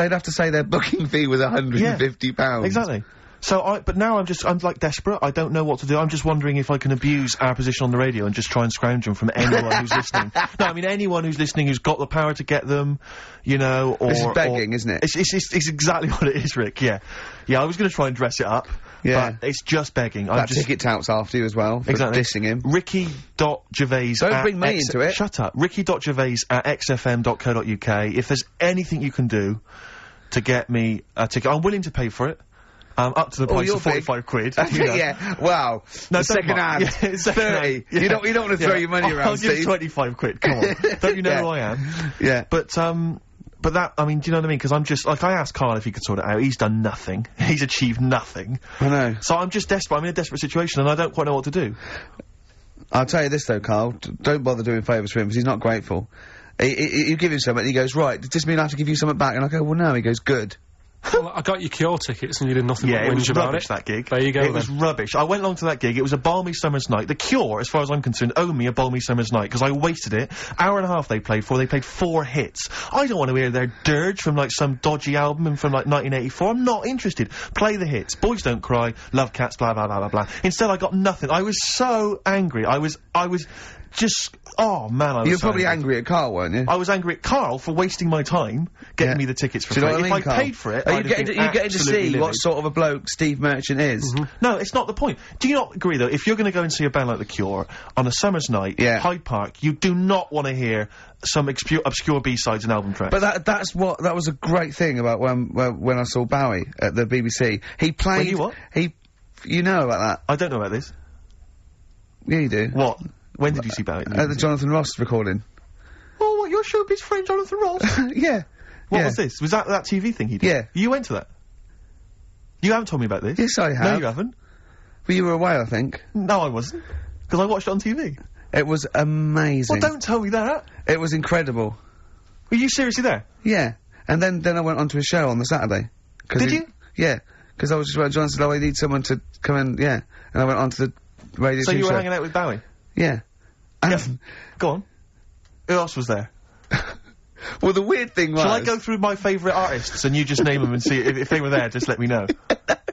[SPEAKER 1] they'd have to say their booking fee was 150 pounds.
[SPEAKER 2] Exactly. So I, but now I'm just, I'm like desperate. I don't know what to do. I'm just wondering if I can abuse our position on the radio and just try and scrounge them from anyone who's listening. No, I mean anyone who's listening who's got the power to get them, you know, or
[SPEAKER 1] This is
[SPEAKER 2] or-
[SPEAKER 1] begging, isn't it?
[SPEAKER 2] It's, it's, it's, it's exactly what it is, Rick. Yeah, yeah. I was going to try and dress it up.
[SPEAKER 1] Yeah.
[SPEAKER 2] but it's just begging. I'm
[SPEAKER 1] That
[SPEAKER 2] just
[SPEAKER 1] ticket touts after you as well, for
[SPEAKER 2] exactly
[SPEAKER 1] dissing him.
[SPEAKER 2] Ricky.gervais.
[SPEAKER 1] Don't
[SPEAKER 2] at
[SPEAKER 1] bring me
[SPEAKER 2] X-
[SPEAKER 1] into it.
[SPEAKER 2] Shut up. Ricky.gervais at xfm.co.uk. If there's anything you can do to get me a ticket, I'm willing to pay for it. Um, up to the
[SPEAKER 1] Oh,
[SPEAKER 2] price of 45 quid. you know.
[SPEAKER 1] yeah, wow.
[SPEAKER 2] No,
[SPEAKER 1] second hand,
[SPEAKER 2] Yeah, second
[SPEAKER 1] 30.
[SPEAKER 2] hand.
[SPEAKER 1] You don't, you don't want to throw
[SPEAKER 2] Yeah.
[SPEAKER 1] your money around, I'll
[SPEAKER 2] give
[SPEAKER 1] Steve.
[SPEAKER 2] 25 quid, come on. don't you know
[SPEAKER 1] Yeah.
[SPEAKER 2] who I am?
[SPEAKER 1] Yeah.
[SPEAKER 2] But, um, but that, I mean, do you know what I mean? Because I'm just, like, I asked Karl if he could sort it out. He's done nothing. He's achieved nothing.
[SPEAKER 1] I know.
[SPEAKER 2] So I'm just desperate. I'm in a desperate situation and I don't quite know what to do.
[SPEAKER 1] I'll tell you this though, Karl. Don't bother doing favours for him because he's not grateful. He, he, you give him something, he goes, right, does this mean I have to give you something back? And I go, well, no. He goes, good.
[SPEAKER 3] Well, I got your Cure tickets and you did nothing
[SPEAKER 2] Yeah,
[SPEAKER 3] but whinge about
[SPEAKER 2] rubbish,
[SPEAKER 3] it.
[SPEAKER 2] that gig.
[SPEAKER 3] There you go
[SPEAKER 2] It
[SPEAKER 3] then.
[SPEAKER 2] was rubbish. I went along to that gig, it was a balmy summer's night. The Cure, as far as I'm concerned, owe me a balmy summer's night, because I wasted it. Hour and a half they played for, they played four hits. I don't want to hear their dirge from, like, some dodgy album from, like, 1984. I'm not interested. Play the hits. Boys Don't Cry, Love Cats, blah, blah, blah, blah, blah. Instead, I got nothing. I was so angry. I was, I was just, oh, man, I was
[SPEAKER 1] You were
[SPEAKER 2] so
[SPEAKER 1] probably angry at Karl, weren't you?
[SPEAKER 2] I was angry at Karl for wasting my time getting
[SPEAKER 1] Yeah.
[SPEAKER 2] me the tickets for
[SPEAKER 1] Do you know
[SPEAKER 2] free.
[SPEAKER 1] what I mean,
[SPEAKER 2] if I
[SPEAKER 1] Karl?
[SPEAKER 2] paid for it,
[SPEAKER 1] Are you
[SPEAKER 2] I'd have
[SPEAKER 1] getting
[SPEAKER 2] been
[SPEAKER 1] you getting to
[SPEAKER 2] absolutely
[SPEAKER 1] see what
[SPEAKER 2] livid.
[SPEAKER 1] sort of a bloke Steve Merchant is? Mm-hmm.
[SPEAKER 2] No, it's not the point. Do you not agree though? If you're going to go and see a band like The Cure on a summer's night,
[SPEAKER 1] Yeah.
[SPEAKER 2] Hyde Park, you do not want to hear some obscure, obscure B-sides and album tracks.
[SPEAKER 1] But that that's what that was a great thing about when when, when I saw Bowie at the BBC. He played.
[SPEAKER 2] you what?
[SPEAKER 1] He, you know about that?
[SPEAKER 2] I don't know about this.
[SPEAKER 1] Yeah, you do.
[SPEAKER 2] What? When did you see Bowie?
[SPEAKER 1] At the Jonathan Ross recording.
[SPEAKER 2] oh, what? Your showbiz friend Jonathan Ross?
[SPEAKER 1] yeah.
[SPEAKER 2] what
[SPEAKER 1] yeah.
[SPEAKER 2] was this? Was that that TV thing he did?
[SPEAKER 1] Yeah.
[SPEAKER 2] You went to that? You haven't told me about this.
[SPEAKER 1] Yes, I have.
[SPEAKER 2] No, you haven't.
[SPEAKER 1] But you were away, I think.
[SPEAKER 2] No, I wasn't. Because I watched it on TV.
[SPEAKER 1] It was amazing.
[SPEAKER 2] Well, don't tell me that.
[SPEAKER 1] It was incredible.
[SPEAKER 2] Were you seriously there?
[SPEAKER 1] Yeah. And then then I went on to a show on the Saturday.
[SPEAKER 2] Did
[SPEAKER 1] he-
[SPEAKER 2] you?
[SPEAKER 1] Yeah. Because I was just, John said, oh, I need someone to come in, yeah. And I went on to the radio
[SPEAKER 2] show.
[SPEAKER 1] So
[SPEAKER 2] you were
[SPEAKER 1] show.
[SPEAKER 2] hanging out with Bowie?
[SPEAKER 1] Yeah. And,
[SPEAKER 2] Go on. Who else was there?
[SPEAKER 1] well, the weird thing was...
[SPEAKER 2] Shall I go through my favourite artists and you just name them and see if, if they were there? Just let me know.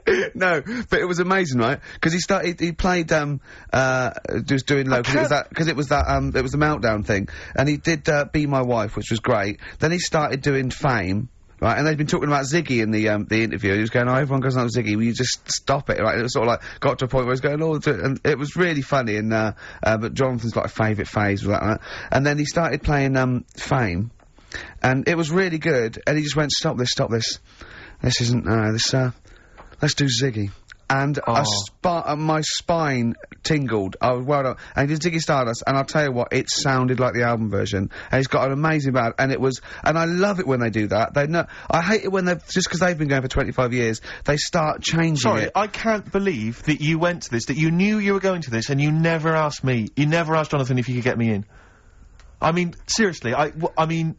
[SPEAKER 1] no, but it was amazing, right? Because he started, he played, um, uh, just doing low, because it was that, because it was that, um, it was the meltdown thing, and he did, uh, Be My Wife, which was great. Then he started doing Fame, right? And they'd been talking about Ziggy in the, um, the interview. He was going, oh, everyone goes on Ziggy, will you just stop it, right? And it was sort of like, got to a point where he was going, oh, and it was really funny, and, uh, uh, but Jonathan's like a favourite phase was that? And then he started playing, um, Fame, and it was really good, and he just went, stop this, stop this. This isn't, uh, this, uh, let's do Ziggy. And
[SPEAKER 2] Oh.
[SPEAKER 1] a spi- uh, my spine tingled. I was well. And he did Ziggy Stardust, and I'll tell you what, it sounded like the album version. And it's got an amazing band, and it was, and I love it when they do that. They know, I hate it when they've, just because they've been going for 25 years, they start changing
[SPEAKER 2] Sorry,
[SPEAKER 1] it.
[SPEAKER 2] I can't believe that you went to this, that you knew you were going to this, and you never asked me. You never asked Jonathan if you could get me in. I mean, seriously, I, w- I mean,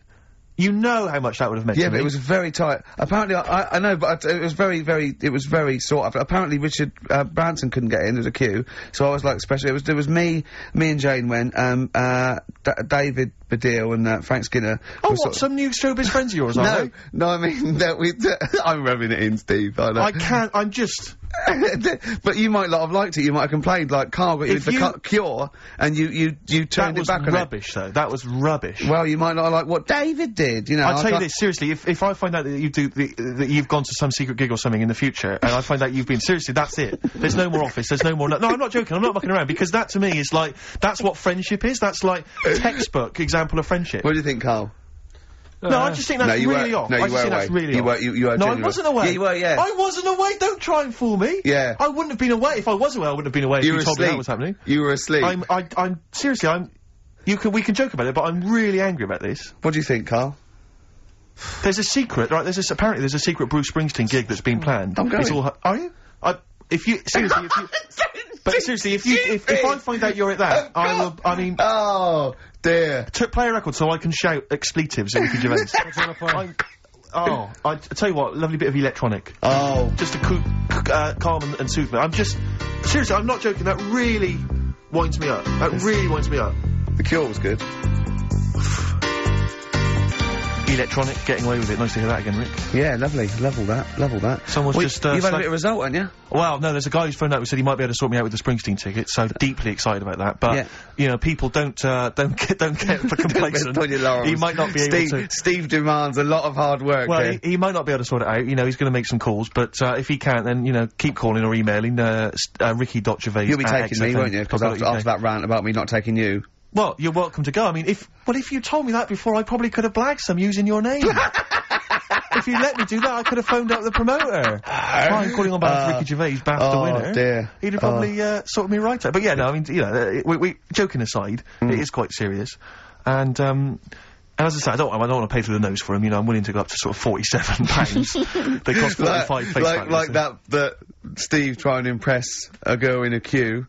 [SPEAKER 2] you know how much that would have meant
[SPEAKER 1] Yeah,
[SPEAKER 2] to
[SPEAKER 1] but
[SPEAKER 2] me.
[SPEAKER 1] it was very tight. Apparently, I, I, I know, but it was very, very, it was very sought after. Apparently, Richard uh, Branson couldn't get in. There was a queue, so I was like, especially it was there was me, me and Jane went. Um, uh, David Baddiel and uh, Frank Skinner.
[SPEAKER 2] Oh, what?
[SPEAKER 1] sort of-
[SPEAKER 2] Some new showbiz friends of yours, are
[SPEAKER 1] no,
[SPEAKER 2] they?
[SPEAKER 1] no, I mean that we. I'm rubbing it in, Steve. I know.
[SPEAKER 2] I can't. I'm just.
[SPEAKER 1] but you might not have liked it. You might have complained like Karl got you the cu- cure, and you you you turned it back on it.
[SPEAKER 2] rubbish, though. That was rubbish.
[SPEAKER 1] Well, you might not like what David did. You know,
[SPEAKER 2] I'll
[SPEAKER 1] I
[SPEAKER 2] tell you this seriously. If if I find out that you do the, that you've gone to some secret gig or something in the future, and I find out you've been seriously, that's it. There's no more office. There's no more. No, no, I'm not joking. I'm not mucking around because that to me is like that's what friendship is. That's like textbook example of friendship.
[SPEAKER 1] What do you think, Karl?
[SPEAKER 2] no, I just think that's
[SPEAKER 1] No, you
[SPEAKER 2] really
[SPEAKER 1] were-
[SPEAKER 2] off.
[SPEAKER 1] no,
[SPEAKER 2] I
[SPEAKER 1] you
[SPEAKER 2] just
[SPEAKER 1] were
[SPEAKER 2] think that's
[SPEAKER 1] away.
[SPEAKER 2] really
[SPEAKER 1] You
[SPEAKER 2] off.
[SPEAKER 1] were- you- you were
[SPEAKER 2] no, I wasn't away.
[SPEAKER 1] Yeah, you were, yeah.
[SPEAKER 2] I wasn't away. Don't try and fool me.
[SPEAKER 1] Yeah.
[SPEAKER 2] I wouldn't have been away if I was away. I wouldn't have been away if
[SPEAKER 1] You
[SPEAKER 2] you
[SPEAKER 1] were
[SPEAKER 2] told me that was happening.
[SPEAKER 1] You were asleep.
[SPEAKER 2] I'm. I, I'm seriously. I'm. You can. We can joke about it, but I'm really angry about this.
[SPEAKER 1] What do you think, Karl?
[SPEAKER 2] There's a secret, right? There's a, apparently there's a secret Bruce Springsteen gig that's been planned.
[SPEAKER 1] I'm going.
[SPEAKER 2] It's all, are you? I, if you seriously, if you, but seriously, if you, if, if I find out you're at that, I will. I mean,
[SPEAKER 1] Oh dear.
[SPEAKER 2] to play a record so I can shout expletives at Ricky Gervais. I'm- oh, I, I tell you what, lovely bit of electronic,
[SPEAKER 1] Oh.
[SPEAKER 2] just to uh, calm and, and soothe me. I'm just seriously, I'm not joking. That really winds me up. That really winds me up.
[SPEAKER 1] The Cure was good.
[SPEAKER 2] Electronic, getting away with it. Nice to hear that again, Rick.
[SPEAKER 1] Yeah, lovely. Level that. Level that.
[SPEAKER 2] Someone's
[SPEAKER 1] Well,
[SPEAKER 2] just, uh,
[SPEAKER 1] You've had a bit of result, haven't you?
[SPEAKER 2] Well, no, there's a guy who's phoned out who said he might be able to sort me out with the Springsteen ticket, so deeply excited about that. But
[SPEAKER 1] Yeah.
[SPEAKER 2] you know, people don't uh, don't get don't get for complacent. he might not be
[SPEAKER 1] Steve,
[SPEAKER 2] able to.
[SPEAKER 1] Steve demands a lot of hard work.
[SPEAKER 2] Well, he, he might not be able to sort it out. You know, he's going to make some calls, but uh, if he can't, then you know, keep calling or emailing uh, uh, Ricky.Gervais.
[SPEAKER 1] You'll be taking me,
[SPEAKER 2] XFM
[SPEAKER 1] won't you? Because after, after that rant about me not taking you.
[SPEAKER 2] Well, you're welcome to go. I mean, if well, if you told me that before, I probably could have blagged some using your name. if you let me do that, I could have phoned up the promoter. Hi, I'm calling on behalf of
[SPEAKER 1] Uh,
[SPEAKER 2] Ricky Gervais, BAFTA
[SPEAKER 1] oh,
[SPEAKER 2] winner.
[SPEAKER 1] dear.
[SPEAKER 2] He'd have probably uh, sorted me right out. But yeah, no, I mean, you know, uh, we, we joking aside,
[SPEAKER 1] Hmm.
[SPEAKER 2] it is quite serious, and um, And as I say, I don't, I don't want to pay through the nose for them. You know, I'm willing to go up to sort of forty-seven pounds. they cost
[SPEAKER 1] like,
[SPEAKER 2] forty-five face
[SPEAKER 1] like, like that, that Steve trying to impress a girl in a queue,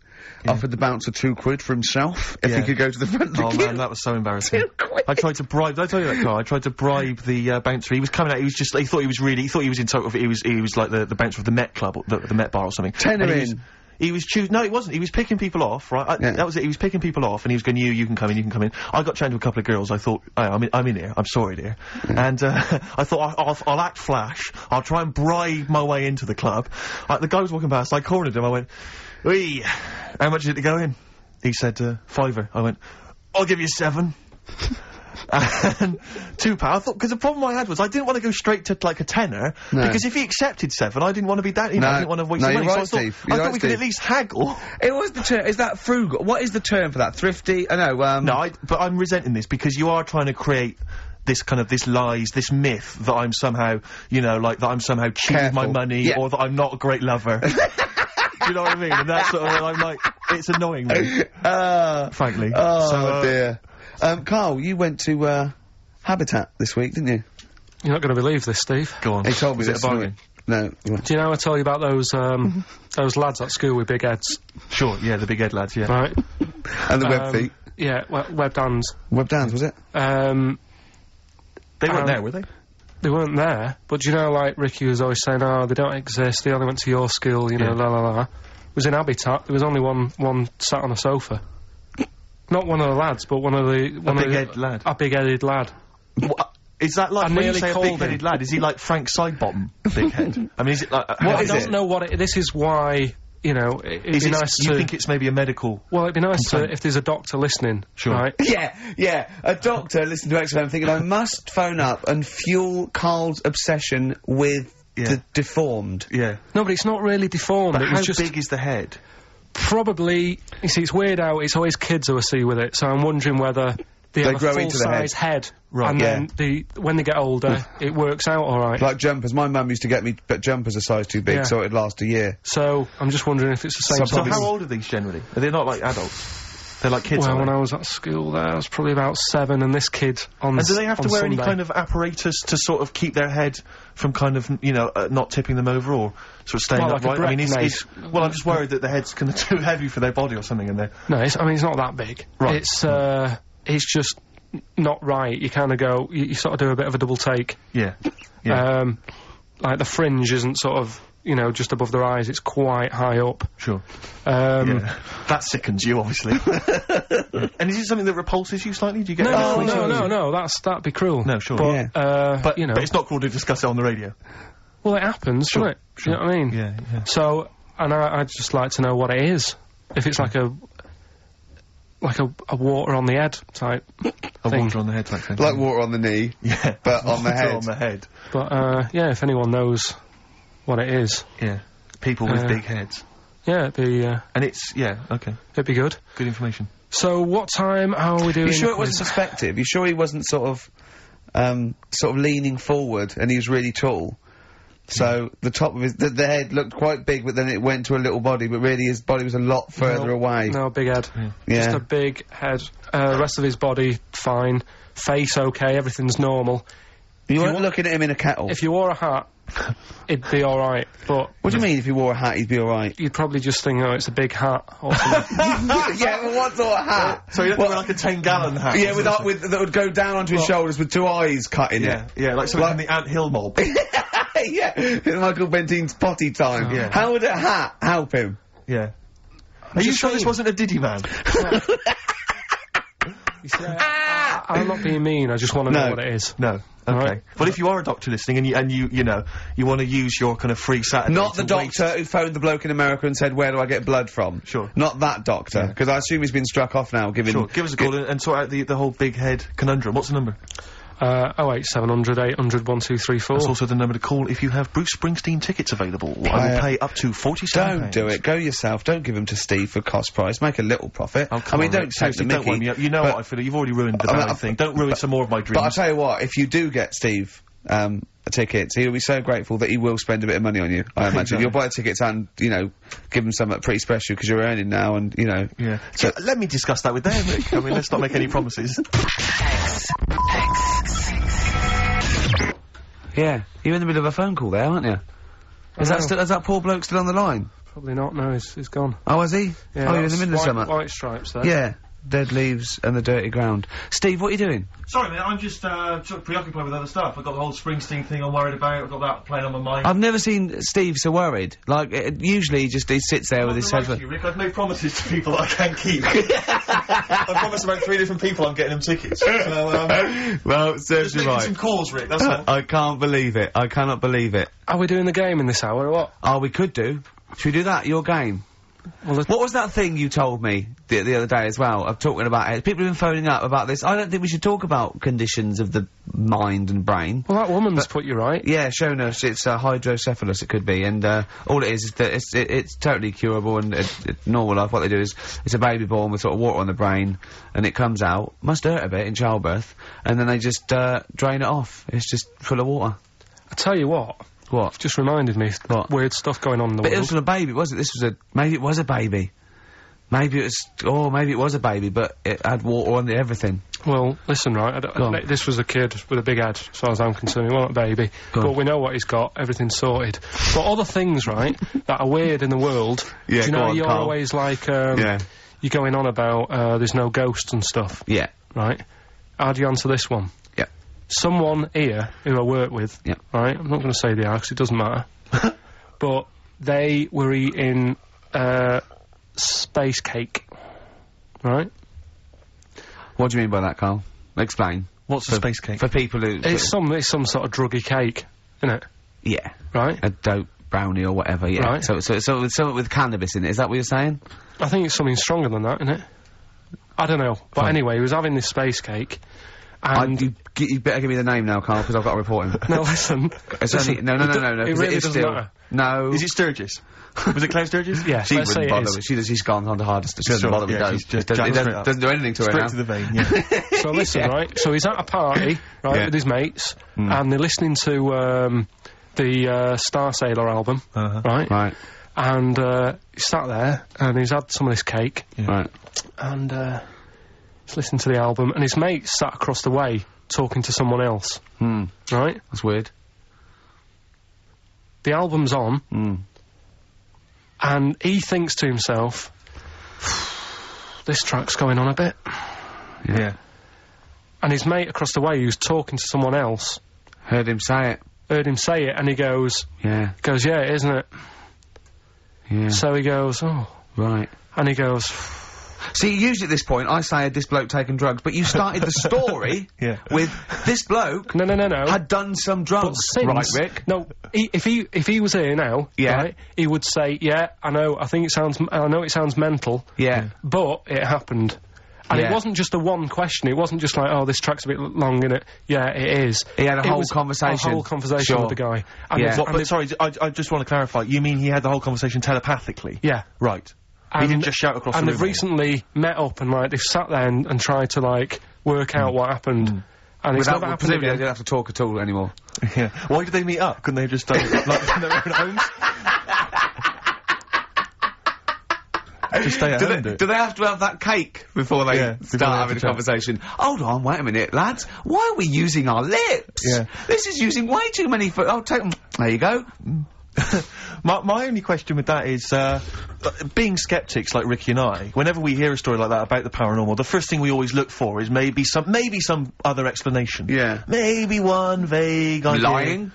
[SPEAKER 1] offered the bouncer two quid for himself if he could go to the front the
[SPEAKER 2] Oh man, that was so embarrassing.
[SPEAKER 1] Two quid.
[SPEAKER 2] I tried to bribe. Did I tell you that, Karl? I tried to bribe the uh, bouncer. He was coming out. He was just. He thought he was really. He thought he was in total. He was. He was like the, the bouncer of the Met Club, or the, the Met Bar or something.
[SPEAKER 1] Tenner
[SPEAKER 2] And he was-
[SPEAKER 1] in.
[SPEAKER 2] He was choosing. No, it wasn't. He was picking people off. Right. I,
[SPEAKER 1] Yeah.
[SPEAKER 2] That was it. He was picking people off, and he was going, "You, you can come in. You can come in." I got chatting to a couple of girls. I thought, oh, "I'm in. I'm in here. I'm sorry, dear." And uh, I thought, I'll, "I'll act flash. I'll try and bribe my way into the club." Uh, the guy was walking past. I cornered him. I went, "Wee, how much is it go in?" He said, uh, "Fiver." I went, "I'll give you seven. and two pound. I thought because the problem I had was I didn't want to go straight to like a tenner
[SPEAKER 1] No.
[SPEAKER 2] because if he accepted seven, I didn't want to be that. You know,
[SPEAKER 1] No.
[SPEAKER 2] I didn't want to waste
[SPEAKER 1] No,
[SPEAKER 2] money.
[SPEAKER 1] right,
[SPEAKER 2] so I
[SPEAKER 1] Steve.
[SPEAKER 2] thought,
[SPEAKER 1] You're
[SPEAKER 2] I thought
[SPEAKER 1] right,
[SPEAKER 2] we could
[SPEAKER 1] Steve.
[SPEAKER 2] at least haggle.
[SPEAKER 1] It was the term. Is that frugal? What is the term for that? Thrifty? I know. Um,
[SPEAKER 2] No, I, but I'm resenting this because you are trying to create this kind of this lies, this myth that I'm somehow, you know, like that I'm somehow cheating my money
[SPEAKER 1] Yeah.
[SPEAKER 2] or that I'm not a great lover. Do you know what I mean? And that's sort of, I'm like, it's annoying me,
[SPEAKER 1] Uh,
[SPEAKER 2] frankly.
[SPEAKER 1] oh
[SPEAKER 2] So, uh,
[SPEAKER 1] dear. Um, Karl, you went to uh, Habitat this week, didn't you?
[SPEAKER 3] You're not going to believe this, Steve.
[SPEAKER 2] Go on.
[SPEAKER 1] He told me
[SPEAKER 2] Is it
[SPEAKER 1] this.
[SPEAKER 2] a bargain?
[SPEAKER 1] No.
[SPEAKER 3] Do you know I tell you about those um, those lads at school with big heads,
[SPEAKER 2] Sure, yeah, the big head lads, yeah.
[SPEAKER 3] right?
[SPEAKER 1] And the web
[SPEAKER 3] Um,
[SPEAKER 1] feet.
[SPEAKER 3] Yeah, we- webbed hands.
[SPEAKER 1] Web dance, was it?
[SPEAKER 3] Um,
[SPEAKER 2] They weren't
[SPEAKER 3] um,
[SPEAKER 2] there, were they?
[SPEAKER 3] They weren't there, but do you know, like Ricky was always saying, "Oh, they don't exist. They only went to your school." You know,
[SPEAKER 2] Yeah.
[SPEAKER 3] la la la. It was in Habitat. There was only one one sat on a sofa. Not one of the lads, but one of the one of the,
[SPEAKER 2] big-head lad.
[SPEAKER 3] A big-headed lad.
[SPEAKER 2] What? Is that like
[SPEAKER 3] I
[SPEAKER 2] when you say a big-headed lad? Is he like Frank Sidebottom, big head? I mean, is it like
[SPEAKER 1] What
[SPEAKER 3] I don't know what it. This is why. You know, it, it'd
[SPEAKER 2] Is
[SPEAKER 3] be
[SPEAKER 2] it,
[SPEAKER 3] nice
[SPEAKER 2] you
[SPEAKER 3] to.
[SPEAKER 2] You think it's maybe a medical?
[SPEAKER 3] well, it'd be nice to if there's a doctor listening,
[SPEAKER 2] Sure.
[SPEAKER 3] right?
[SPEAKER 1] Yeah, yeah. A doctor listening to X-Ray thinking I must phone up and fuel Karl's obsession with
[SPEAKER 2] Yeah.
[SPEAKER 1] the deformed.
[SPEAKER 2] Yeah.
[SPEAKER 3] No, but it's not really deformed.
[SPEAKER 2] But
[SPEAKER 3] it
[SPEAKER 2] how
[SPEAKER 3] was just
[SPEAKER 2] big is the head?
[SPEAKER 3] probably. You see, it's weird how it's always kids who I see with it. So I'm wondering whether they,
[SPEAKER 1] They
[SPEAKER 3] have
[SPEAKER 1] grow
[SPEAKER 3] a full
[SPEAKER 1] into the
[SPEAKER 3] size head,
[SPEAKER 1] Right,
[SPEAKER 3] and
[SPEAKER 1] yeah.
[SPEAKER 3] then the when they get older, it works out all right.
[SPEAKER 1] Like jumpers. My mum used to get me but jumpers a size too big,
[SPEAKER 3] Yeah.
[SPEAKER 1] so it'd last a year.
[SPEAKER 3] So I'm just wondering if it's the same.
[SPEAKER 1] So
[SPEAKER 2] So how old are these generally? Are they not like adults? They're like kids.
[SPEAKER 3] Well, when? I was at school, there I was probably about seven, and this kid on.
[SPEAKER 2] and do they have to
[SPEAKER 3] on
[SPEAKER 2] wear any kind of apparatus to sort of keep their head from kind of, you know, uh, not tipping them over or sort of staying
[SPEAKER 3] Well, like a
[SPEAKER 2] upright? I mean, is,
[SPEAKER 3] break
[SPEAKER 2] well, I'm just worried that the head's kind of too heavy for their body or something, and they're
[SPEAKER 3] No, it's, I mean it's not that big.
[SPEAKER 2] Right.
[SPEAKER 3] It's uh, it's just not right. You kind of go, you, you sort of do a bit of a double take.
[SPEAKER 2] yeah, yeah,
[SPEAKER 3] Um, like the fringe isn't sort of, you know, just above their eyes. It's quite high up.
[SPEAKER 2] sure.
[SPEAKER 3] Um,
[SPEAKER 2] Yeah. That sickens you, obviously. and is it something that repulses you slightly? Do you get
[SPEAKER 3] No, no, no, no, no. That's that'd be cruel.
[SPEAKER 2] No, sure.
[SPEAKER 3] But,
[SPEAKER 1] Yeah.
[SPEAKER 3] uh,
[SPEAKER 2] But,
[SPEAKER 3] you know,
[SPEAKER 2] but it's not cruel to discuss it on the radio.
[SPEAKER 3] well, it happens,
[SPEAKER 2] Sure,
[SPEAKER 3] doesn't it?
[SPEAKER 2] sure.
[SPEAKER 3] You know what I mean?
[SPEAKER 2] Yeah, yeah.
[SPEAKER 3] So, and I, I'd just like to know what it is. If it's like a, like a, a water on the head type
[SPEAKER 2] A
[SPEAKER 3] thing.
[SPEAKER 2] water on the head type thing.
[SPEAKER 1] Like water on the knee.
[SPEAKER 2] yeah,
[SPEAKER 1] but on the head.
[SPEAKER 2] on the head.
[SPEAKER 3] But uh, yeah, if anyone knows what it is,
[SPEAKER 2] Yeah. People with
[SPEAKER 3] Uh,
[SPEAKER 2] big heads.
[SPEAKER 3] yeah, it'd be uh,
[SPEAKER 2] And it's, yeah, okay.
[SPEAKER 3] it'd be good.
[SPEAKER 2] Good information.
[SPEAKER 3] So, what time? Are we doing?
[SPEAKER 1] You sure it wasn't
[SPEAKER 3] quiz?
[SPEAKER 1] perspective? You sure he wasn't sort of, um, sort of leaning forward and he was really tall? So the top of his, the, the head looked quite big, but then it went to a little body, but really his body was a lot further
[SPEAKER 3] No,
[SPEAKER 1] away.
[SPEAKER 3] No, big head.
[SPEAKER 1] Yeah.
[SPEAKER 3] Just a big head. Uh, rest of his body fine. Face okay. Everything's normal.
[SPEAKER 1] you weren't looking at him in a kettle.
[SPEAKER 3] If you wore a hat, it'd be all right. But
[SPEAKER 1] what do you mean if you wore a hat, he'd be alright?
[SPEAKER 3] you'd probably just think, oh, it's a big hat or something.
[SPEAKER 1] yeah, but what sort of hat?
[SPEAKER 2] So you have to wear like a 10 gallon hat.
[SPEAKER 1] Yeah, with, with that would go down onto his shoulders with two eyes cut in
[SPEAKER 2] Yeah, yeah, like something
[SPEAKER 1] Like-
[SPEAKER 2] from the Ant Hill mob.
[SPEAKER 1] it. yeah, it's Michael Bentine's potty time.
[SPEAKER 2] Yeah.
[SPEAKER 1] How would a hat help him?
[SPEAKER 2] yeah. Are you sure this wasn't a Diddy man?
[SPEAKER 3] You see, I, ah! ah, I'm not being mean. I just want to
[SPEAKER 1] No.
[SPEAKER 3] know what it is.
[SPEAKER 2] No. Okay.
[SPEAKER 3] Right.
[SPEAKER 2] But if you are a doctor listening and you, and you, you know, you want to use your kind of free Saturday
[SPEAKER 1] Not the
[SPEAKER 2] to waste-
[SPEAKER 1] doctor who phoned the bloke in America and said, "Where do I get blood from?"
[SPEAKER 2] Sure.
[SPEAKER 1] Not that doctor,
[SPEAKER 2] Yeah.
[SPEAKER 1] because I assume he's been struck off now. Given
[SPEAKER 2] Sure, give us a call and, and sort out the, the whole big head conundrum. What's the number?
[SPEAKER 3] Uh, oh eight seven hundred eight hundred one two three four.
[SPEAKER 2] That's also the number to call if you have Bruce Springsteen tickets available. I
[SPEAKER 1] I,
[SPEAKER 2] will pay up to forty-seven.
[SPEAKER 1] Don't do it. Go yourself. Don't give them to Steve for cost price. Make a little profit.
[SPEAKER 2] Oh,
[SPEAKER 1] I
[SPEAKER 2] come
[SPEAKER 1] mean,
[SPEAKER 2] on,
[SPEAKER 1] don't
[SPEAKER 2] Rick,
[SPEAKER 1] take the
[SPEAKER 2] seriously, don't wind me up. You know what I feel. You've already ruined the
[SPEAKER 1] I mean,
[SPEAKER 2] thing. Don't ruin some more of my
[SPEAKER 1] But I'll tell you what. If you do get Steve um, tickets. He'll be so grateful that he will spend a bit of money on you. I imagine you'll buy tickets and you know give him something pretty special because you're earning now, and you know.
[SPEAKER 2] Yeah. So let me discuss that with them. I mean, let's not make any promises.
[SPEAKER 1] Yeah, you're in the middle of a phone call there, aren't you? Is that
[SPEAKER 3] oh.
[SPEAKER 1] still, is that poor bloke still on the line?
[SPEAKER 3] Probably not. No, he's, he's gone.
[SPEAKER 1] Oh, is he?
[SPEAKER 3] Yeah,
[SPEAKER 1] oh, you're in the middle of summer.
[SPEAKER 3] White stripes though.
[SPEAKER 1] Yeah. Dead leaves and the dirty ground. Steve, what are you doing?
[SPEAKER 2] Sorry, man, I'm just uh, sort of preoccupied with other stuff. I've got the whole Springsteen thing I'm worried about. I've got that playing on my mind.
[SPEAKER 1] I've never seen Steve so worried. Like, uh, usually he just he sits there
[SPEAKER 2] I'm
[SPEAKER 1] with his
[SPEAKER 2] gonna
[SPEAKER 1] head.
[SPEAKER 2] to Rick, I've made promises to people that I can't keep. I promised about three different people I'm getting them tickets. So, um,
[SPEAKER 1] Well, serves
[SPEAKER 2] just making some calls, Rick, that's all.
[SPEAKER 1] I can't believe it. I cannot believe it.
[SPEAKER 3] Are we doing the game in this hour or what?
[SPEAKER 1] Oh, we could do. Should we do that? Your game.
[SPEAKER 3] Well,
[SPEAKER 1] What was that thing you told me the, the other day as well? Of talking about it. People have been phoning up about this. I don't think we should talk about conditions of the mind and brain.
[SPEAKER 3] well, that woman's put you right.
[SPEAKER 1] Yeah, shown us it's uh, hydrocephalus. It could be, and uh, all it is is that it's it, it's totally curable and it, it, normal life. What they do is it's a baby born with sort of water on the brain, and it comes out. Must hurt a bit in childbirth, and then they just uh, drain it off. It's just full of water.
[SPEAKER 3] I tell you what,
[SPEAKER 1] What?
[SPEAKER 3] just reminded me
[SPEAKER 1] What?
[SPEAKER 3] weird stuff going on in the
[SPEAKER 1] But it wasn't a baby, was it? This was a maybe it was a baby. Maybe it was, oh, maybe it was a baby, but it had water on it, everything.
[SPEAKER 3] Well, listen, right. I this was a kid with a big head, as far as I'm concerned. He wasn't a baby,
[SPEAKER 1] Go
[SPEAKER 3] but
[SPEAKER 1] on.
[SPEAKER 3] we know what he's got. Everything's sorted. But other things, right, that are weird in the world.
[SPEAKER 1] Yeah,
[SPEAKER 3] do you know
[SPEAKER 1] on,
[SPEAKER 3] you're
[SPEAKER 1] Karl.
[SPEAKER 3] always like um,
[SPEAKER 1] Yeah.
[SPEAKER 3] you're going on about uh, there's no ghosts and stuff,
[SPEAKER 1] Yeah.
[SPEAKER 3] right? How do you answer this one?
[SPEAKER 1] Yeah.
[SPEAKER 3] Someone here who I work with,
[SPEAKER 1] Yeah.
[SPEAKER 3] right? I'm not going to say they are 'cause it doesn't matter. but they were eating uh, space cake, right?
[SPEAKER 1] What do you mean by that, Karl? Explain.
[SPEAKER 2] What's a space cake?
[SPEAKER 1] For people who.
[SPEAKER 3] It's some it's some sort of druggy cake, isn't it?
[SPEAKER 1] yeah.
[SPEAKER 3] Right?
[SPEAKER 1] A dope brownie or whatever, yeah.
[SPEAKER 3] Right.
[SPEAKER 1] So, so, so, something with cannabis in it, is that what you're saying?
[SPEAKER 3] I think it's something stronger than that, isn't it? I don't know. But
[SPEAKER 1] Fine.
[SPEAKER 3] anyway, he was having this space cake.
[SPEAKER 1] I,
[SPEAKER 3] And
[SPEAKER 1] you, you better give me the name now, Karl, because I've got to report him.
[SPEAKER 3] no, listen.
[SPEAKER 1] It's
[SPEAKER 3] listen,
[SPEAKER 1] only, no, no, no, no, no,
[SPEAKER 3] It
[SPEAKER 1] 'cause
[SPEAKER 3] really
[SPEAKER 1] is
[SPEAKER 3] doesn't
[SPEAKER 1] still,
[SPEAKER 3] matter.
[SPEAKER 1] No.
[SPEAKER 2] Is it Sturgess? Was it Claire Sturgess?
[SPEAKER 3] Yeah,
[SPEAKER 1] She
[SPEAKER 3] let's say
[SPEAKER 1] wouldn't
[SPEAKER 3] it
[SPEAKER 1] bother.
[SPEAKER 3] is.
[SPEAKER 1] She does, she's gone on the hardest. She doesn't
[SPEAKER 2] Sure,
[SPEAKER 1] bother with
[SPEAKER 2] yeah,
[SPEAKER 1] those.
[SPEAKER 2] just
[SPEAKER 1] It doesn't, it doesn't, doesn't do anything to her
[SPEAKER 2] Straight
[SPEAKER 1] now.
[SPEAKER 2] to the vein, yeah.
[SPEAKER 3] So listen,
[SPEAKER 1] Yeah.
[SPEAKER 3] right? So he's at a party, right,
[SPEAKER 1] Yeah.
[SPEAKER 3] with his mates, and they're listening to um, the uh, Starsailor album,
[SPEAKER 2] Uh-huh.
[SPEAKER 3] right?
[SPEAKER 1] Right,
[SPEAKER 3] And uh, he sat there, and he's had some of this cake,
[SPEAKER 1] right.
[SPEAKER 3] and uh, he's listening to the album, and his mate sat across the way talking to someone else,
[SPEAKER 1] Hmm,
[SPEAKER 3] right?
[SPEAKER 1] that's weird.
[SPEAKER 3] The album's on,
[SPEAKER 1] Hmm.
[SPEAKER 3] and he thinks to himself, this track's going on a bit.
[SPEAKER 2] Yeah.
[SPEAKER 3] And his mate across the way, who's talking to someone else,
[SPEAKER 1] Heard him say it.
[SPEAKER 3] heard him say it, and he goes,
[SPEAKER 1] Yeah,
[SPEAKER 3] goes, yeah, isn't it?
[SPEAKER 1] yeah,
[SPEAKER 3] So he goes, oh,
[SPEAKER 1] right.
[SPEAKER 3] and he goes,
[SPEAKER 1] See, usually at this point, I say, had this bloke taken drugs, but you started the story
[SPEAKER 2] Yeah.
[SPEAKER 1] with this bloke
[SPEAKER 3] no, no, no, no.
[SPEAKER 1] had done some drugs.
[SPEAKER 3] since,
[SPEAKER 1] right, Rick?
[SPEAKER 3] No, he, if he if he was here now,
[SPEAKER 1] Yeah.
[SPEAKER 3] right, he would say, yeah, I know, I think it sounds, I know it sounds mental,
[SPEAKER 1] Yeah.
[SPEAKER 3] but it happened. And
[SPEAKER 1] Yeah.
[SPEAKER 3] it wasn't just a one question. It wasn't just like, oh, this track's a bit l- long, in it. Yeah, it is.
[SPEAKER 1] He had a
[SPEAKER 3] It
[SPEAKER 1] whole conversation.
[SPEAKER 3] A whole conversation
[SPEAKER 1] Sure.
[SPEAKER 3] with the guy. And
[SPEAKER 1] Yeah.
[SPEAKER 3] if-
[SPEAKER 2] What,
[SPEAKER 3] and
[SPEAKER 2] but sorry, I, I just want to clarify. You mean he had the whole conversation telepathically?
[SPEAKER 3] yeah.
[SPEAKER 2] Right. He
[SPEAKER 3] And-
[SPEAKER 2] didn't just shout across
[SPEAKER 3] and
[SPEAKER 2] the
[SPEAKER 3] they've recently met up and like they've sat there and, and tried to like work out mm. what happened. Mm. And it's
[SPEAKER 1] Without,
[SPEAKER 3] never happened
[SPEAKER 1] presumably, they
[SPEAKER 3] again.
[SPEAKER 1] don't have to talk at all anymore.
[SPEAKER 2] yeah. Why did they meet up? Couldn't they have just done it like in their own homes? just stay at
[SPEAKER 1] Do
[SPEAKER 2] home.
[SPEAKER 1] they,
[SPEAKER 2] do
[SPEAKER 1] they have to have that cake before they
[SPEAKER 2] Yeah, before
[SPEAKER 1] start
[SPEAKER 2] they
[SPEAKER 1] having a
[SPEAKER 2] chat.
[SPEAKER 1] conversation? Hold on, wait a minute, lads. Why are we using our lips?
[SPEAKER 2] Yeah.
[SPEAKER 1] This is using way too many. Fo- oh, take 'em. There you go.
[SPEAKER 2] My, my only question with that is, uh, being skeptics like Ricky and I, whenever we hear a story like that about the paranormal, the first thing we always look for is maybe some, maybe some other explanation.
[SPEAKER 1] Yeah.
[SPEAKER 2] Maybe one vague idea.
[SPEAKER 1] Lying.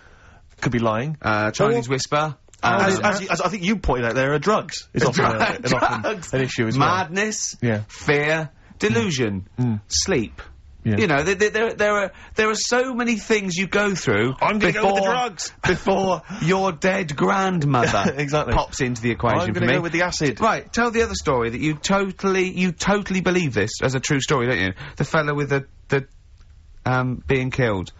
[SPEAKER 2] Could be lying.
[SPEAKER 1] Uh, Chinese whisper.
[SPEAKER 2] as,
[SPEAKER 1] Uh,
[SPEAKER 2] as, you- as I think you pointed out, there are drugs. Is often, a, is often
[SPEAKER 1] drugs.
[SPEAKER 2] an issue as well.
[SPEAKER 1] Madness.
[SPEAKER 2] Yeah.
[SPEAKER 1] Fear. Delusion. Sleep.
[SPEAKER 2] Yeah.
[SPEAKER 1] You know, there, there, there, there are there are so many things you go through.
[SPEAKER 2] I'm gonna go with the
[SPEAKER 1] before-
[SPEAKER 2] drugs.
[SPEAKER 1] before your dead grandmother
[SPEAKER 2] Exactly.
[SPEAKER 1] pops into the equation
[SPEAKER 2] I'm
[SPEAKER 1] for
[SPEAKER 2] gonna
[SPEAKER 1] me.
[SPEAKER 2] go with the acid.
[SPEAKER 1] Right, tell the other story that you totally, you totally believe this as a true story, don't you? The fella with the, the, um, being killed.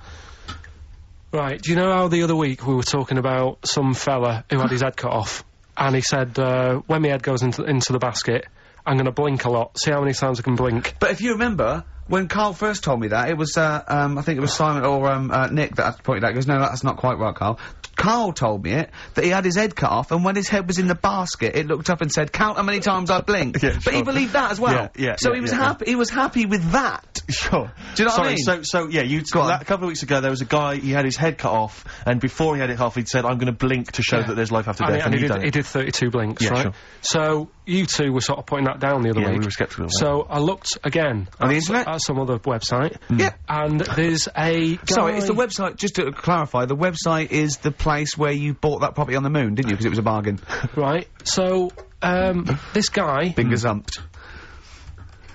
[SPEAKER 3] Right, do you know how the other week we were talking about some fella who had his head cut off? And he said, uh, when my head goes into, into the basket, I'm going to blink a lot, see how many times I can blink.
[SPEAKER 1] But if you remember, when Karl first told me that, it was, uh, um, I think it was Simon or, um, uh, Nick that had pointed out, he goes, no, that's not quite right, Karl. Karl told me it, that he had his head cut off, and when his head was in the basket, it looked up and said, count how many times I blinked.
[SPEAKER 2] Yeah,
[SPEAKER 1] But he believed that as well.
[SPEAKER 2] Yeah, yeah,
[SPEAKER 1] So
[SPEAKER 2] yeah,
[SPEAKER 1] he was
[SPEAKER 2] yeah, yeah.
[SPEAKER 1] happy, he was happy with that.
[SPEAKER 2] Sure.
[SPEAKER 1] Do you know what I mean?
[SPEAKER 2] So, so yeah, you
[SPEAKER 1] Go on.
[SPEAKER 2] a couple of weeks ago there was a guy. He had his head cut off, and before he had it off, he'd said, "I'm going to blink to show
[SPEAKER 3] Yeah.
[SPEAKER 2] that there's life after
[SPEAKER 3] And,
[SPEAKER 2] death."
[SPEAKER 3] he, and he,
[SPEAKER 2] you
[SPEAKER 3] did,
[SPEAKER 2] done
[SPEAKER 3] he did 32 blinks,
[SPEAKER 2] Yeah,
[SPEAKER 3] right?
[SPEAKER 2] sure.
[SPEAKER 3] So you two were sort of putting that down the other
[SPEAKER 2] Yeah, we were sceptical.
[SPEAKER 3] So I looked again
[SPEAKER 1] On the internet?
[SPEAKER 3] At some other website.
[SPEAKER 1] Yeah.
[SPEAKER 3] And there's a guy,
[SPEAKER 1] Sorry, it's the website, just to clarify, the website is the place where you bought that property on the moon, didn't you? Because it was a bargain.
[SPEAKER 3] right? So um, this guy,
[SPEAKER 1] Been gazumped.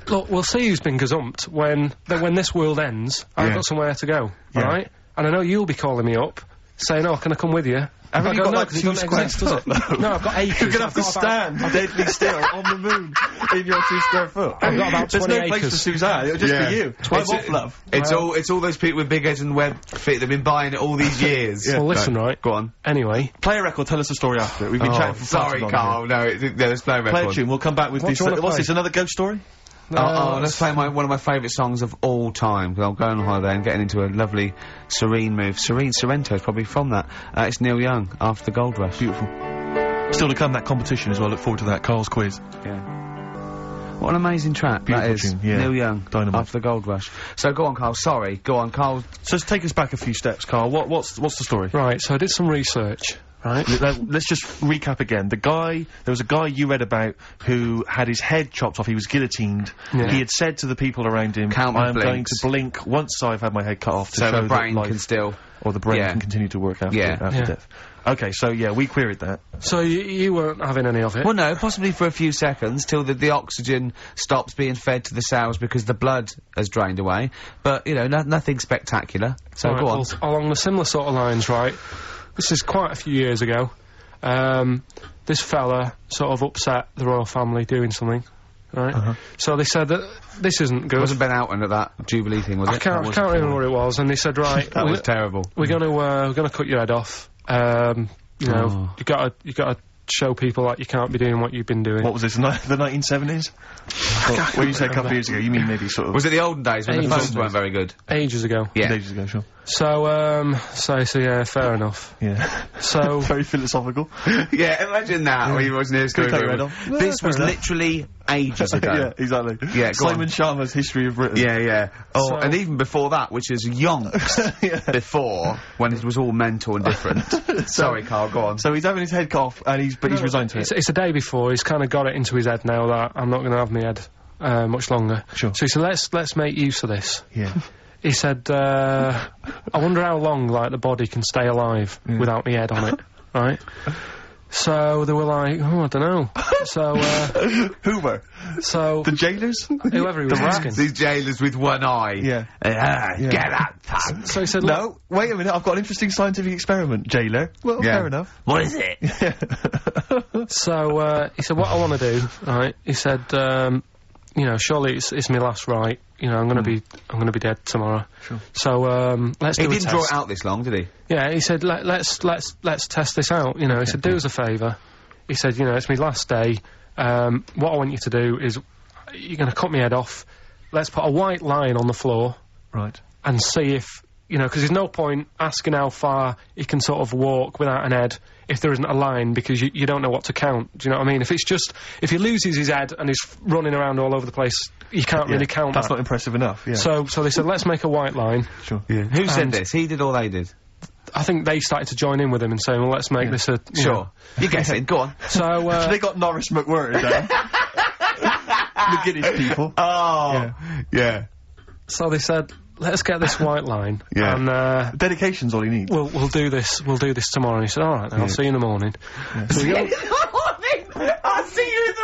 [SPEAKER 3] look, we'll see who's been gazumped when when this world ends. I've
[SPEAKER 1] Yeah.
[SPEAKER 3] got somewhere to go,
[SPEAKER 2] Yeah.
[SPEAKER 3] right? And I know you'll be calling me up, saying, "Oh, can I come with you?"
[SPEAKER 2] Haven't
[SPEAKER 3] I
[SPEAKER 2] you
[SPEAKER 3] go,
[SPEAKER 2] got,
[SPEAKER 3] "No,
[SPEAKER 2] like,
[SPEAKER 3] 'cause it
[SPEAKER 2] two
[SPEAKER 3] doesn't
[SPEAKER 2] square
[SPEAKER 3] exist,
[SPEAKER 2] foot, though?
[SPEAKER 3] no, I've got acres.
[SPEAKER 2] You're gonna have
[SPEAKER 3] I've
[SPEAKER 2] to
[SPEAKER 3] got about-
[SPEAKER 2] stand deadly still on the moon in your two square foot.
[SPEAKER 3] I've got about
[SPEAKER 2] There's
[SPEAKER 3] 20
[SPEAKER 2] no place for Suzanne. It'll just
[SPEAKER 1] Yeah.
[SPEAKER 2] be you. I'm
[SPEAKER 1] It's-
[SPEAKER 2] off, love.
[SPEAKER 1] It's
[SPEAKER 3] Well-
[SPEAKER 1] all it's all those people with big heads and web feet that've been buying it all these years.
[SPEAKER 3] Well, listen, right?
[SPEAKER 1] Go on.
[SPEAKER 3] Anyway,
[SPEAKER 2] Play a record. Tell us the story after. It. We've been
[SPEAKER 1] Oh,
[SPEAKER 2] chatting for far
[SPEAKER 1] sorry,
[SPEAKER 2] too long
[SPEAKER 1] Karl. No, it, it, there's no
[SPEAKER 2] here. Play a
[SPEAKER 1] record.
[SPEAKER 2] tune. We'll come back with
[SPEAKER 3] What
[SPEAKER 2] this.
[SPEAKER 3] do you wanna
[SPEAKER 2] what's this? Another ghost story?
[SPEAKER 1] Oh, oh, let's play my, one of my favourite songs of all time. 'cause I'm going on holiday and getting into a lovely, serene move. Serene Sorrento is probably from that. Uh, it's Neil Young after the Gold Rush.
[SPEAKER 2] Beautiful. Still to come that competition as well. Look forward to that. Karl's quiz.
[SPEAKER 1] Yeah. What an amazing track that
[SPEAKER 2] Beautiful
[SPEAKER 1] is.
[SPEAKER 2] tune, yeah.
[SPEAKER 1] Neil Young
[SPEAKER 2] Dynamite.
[SPEAKER 1] after the Gold Rush. So go on, Karl. Sorry, go on, Karl.
[SPEAKER 2] So take us back a few steps, Karl. What, what's what's the story?
[SPEAKER 3] right. So I did some research. Right.
[SPEAKER 2] Let- Let's just recap again. The guy, there was a guy you read about who had his head chopped off. He was guillotined.
[SPEAKER 3] Yeah.
[SPEAKER 2] He had said to the people around him,
[SPEAKER 1] Count
[SPEAKER 2] "I am going to blink once I've had my head cut off to
[SPEAKER 1] So
[SPEAKER 2] show
[SPEAKER 1] the
[SPEAKER 2] that
[SPEAKER 1] brain
[SPEAKER 2] life
[SPEAKER 1] can still.
[SPEAKER 2] or the brain
[SPEAKER 1] Yeah.
[SPEAKER 2] can continue to work after,
[SPEAKER 1] Yeah.
[SPEAKER 2] after
[SPEAKER 3] Yeah.
[SPEAKER 2] death." Okay, so yeah, we queried that.
[SPEAKER 3] So you, you weren't having any of it.
[SPEAKER 1] Well, no, possibly for a few seconds till the, the oxygen stops being fed to the cells because the blood has drained away. But you know, no, nothing spectacular. So
[SPEAKER 3] Right,
[SPEAKER 1] go on.
[SPEAKER 3] well, along the similar sort of lines, right? This is quite a few years ago. Um, this fella sort of upset the royal family doing something, right?
[SPEAKER 2] Uh-huh.
[SPEAKER 3] So they said that this isn't good.
[SPEAKER 1] It
[SPEAKER 3] good.
[SPEAKER 1] wasn't Ben Elton at that Jubilee thing, was
[SPEAKER 3] I
[SPEAKER 1] it?
[SPEAKER 3] can't, I can't remember
[SPEAKER 2] appalling.
[SPEAKER 3] what it was, and they said, right,
[SPEAKER 1] That
[SPEAKER 3] we-
[SPEAKER 1] was terrible.
[SPEAKER 3] we're gonna uh, we're gonna cut your head off. Um, you know,
[SPEAKER 1] Oh.
[SPEAKER 3] you gotta you gotta show people that you can't be doing what you've been doing.
[SPEAKER 2] What was this? Ni- the 1970s? when you say a couple of years ago, you mean maybe sort of
[SPEAKER 1] Was it the olden days when the
[SPEAKER 3] Ages.
[SPEAKER 1] phones weren't very good?
[SPEAKER 3] Ages ago.
[SPEAKER 1] Yeah.
[SPEAKER 2] ages ago? Sure.
[SPEAKER 3] So um, so so yeah, fair enough.
[SPEAKER 2] Yeah.
[SPEAKER 3] So
[SPEAKER 2] Very philosophical.
[SPEAKER 1] yeah, imagine that. when he wasn't here.
[SPEAKER 2] Could cut your off.
[SPEAKER 1] This was
[SPEAKER 2] enough.
[SPEAKER 1] literally ages ago.
[SPEAKER 2] yeah, exactly.
[SPEAKER 1] Yeah, go
[SPEAKER 2] Simon
[SPEAKER 1] on.
[SPEAKER 2] Schama's History of Britain.
[SPEAKER 1] Yeah, yeah. Oh,
[SPEAKER 3] So-
[SPEAKER 1] and even before that, which is yonks
[SPEAKER 2] Yeah.
[SPEAKER 1] before, when it was all mental and different. Sorry, Karl, go on.
[SPEAKER 2] So he's having his head cut off, and he's but he's resigned to
[SPEAKER 3] it's,
[SPEAKER 2] it.
[SPEAKER 3] it's the day before. He's kind of got it into his head now that I'm not going to have my head uh, much longer.
[SPEAKER 2] Sure.
[SPEAKER 3] So he said, let's let's make use of this.
[SPEAKER 2] Yeah.
[SPEAKER 3] He said, uh, I wonder how long like the body can stay alive without my head on it, right? So they were like, oh, I don't know. So uh,
[SPEAKER 2] Hoover.
[SPEAKER 3] so
[SPEAKER 2] The jailers.
[SPEAKER 3] whoever he was asking.
[SPEAKER 1] These jailers with one eye.
[SPEAKER 2] Yeah.
[SPEAKER 1] Ah,
[SPEAKER 2] Yeah.
[SPEAKER 1] Get that pants.
[SPEAKER 3] So he said,
[SPEAKER 2] No, wait a minute. I've got an interesting scientific experiment. Jailer. Well,
[SPEAKER 1] Yeah.
[SPEAKER 2] fair enough.
[SPEAKER 1] What is it?
[SPEAKER 3] So uh, he said, "What I want to do, right?" He said, um, "You know, surely it's, it's my last right. You know, I'm going to be I'm going to be dead tomorrow.
[SPEAKER 2] Sure.
[SPEAKER 3] So um, let's
[SPEAKER 1] He
[SPEAKER 3] do a
[SPEAKER 1] didn't draw it out this long, did he?
[SPEAKER 3] Yeah, he said, Let, "Let's let's let's test this out." You know, he said, "Do us a favour. He said, "You know, it's my last day. Um, what I want you to do is you're going to cut my head off. Let's put a white line on the floor
[SPEAKER 2] Right.
[SPEAKER 3] and see if." You know, because there's no point asking how far he can sort of walk without an head if there isn't a line because you, you don't know what to count. Do you know what I mean? If it's just if he loses his head and he's running around all over the place, you can't really count
[SPEAKER 2] That's
[SPEAKER 3] that.
[SPEAKER 2] not impressive enough. Yeah.
[SPEAKER 3] so so they said let's make a white line.
[SPEAKER 2] sure.
[SPEAKER 1] Yeah. Who said
[SPEAKER 3] And-
[SPEAKER 1] this? He did or they did?
[SPEAKER 3] I think they started to join in with him and saying, well, let's make this a you
[SPEAKER 1] Sure.
[SPEAKER 3] know.
[SPEAKER 1] You're guessing. Go on.
[SPEAKER 3] So uh,
[SPEAKER 2] they got Norris McWhirter down. the Guinness people.
[SPEAKER 1] Oh.
[SPEAKER 2] Yeah.
[SPEAKER 1] Yeah.
[SPEAKER 3] so they said let's get this white line
[SPEAKER 1] Yeah.
[SPEAKER 3] and uh,
[SPEAKER 2] Dedication's all he needs.
[SPEAKER 3] we'll we'll do this we'll do this tomorrow. And he said, all right, then I'll see you in the morning. So we go-
[SPEAKER 1] I'll see you in the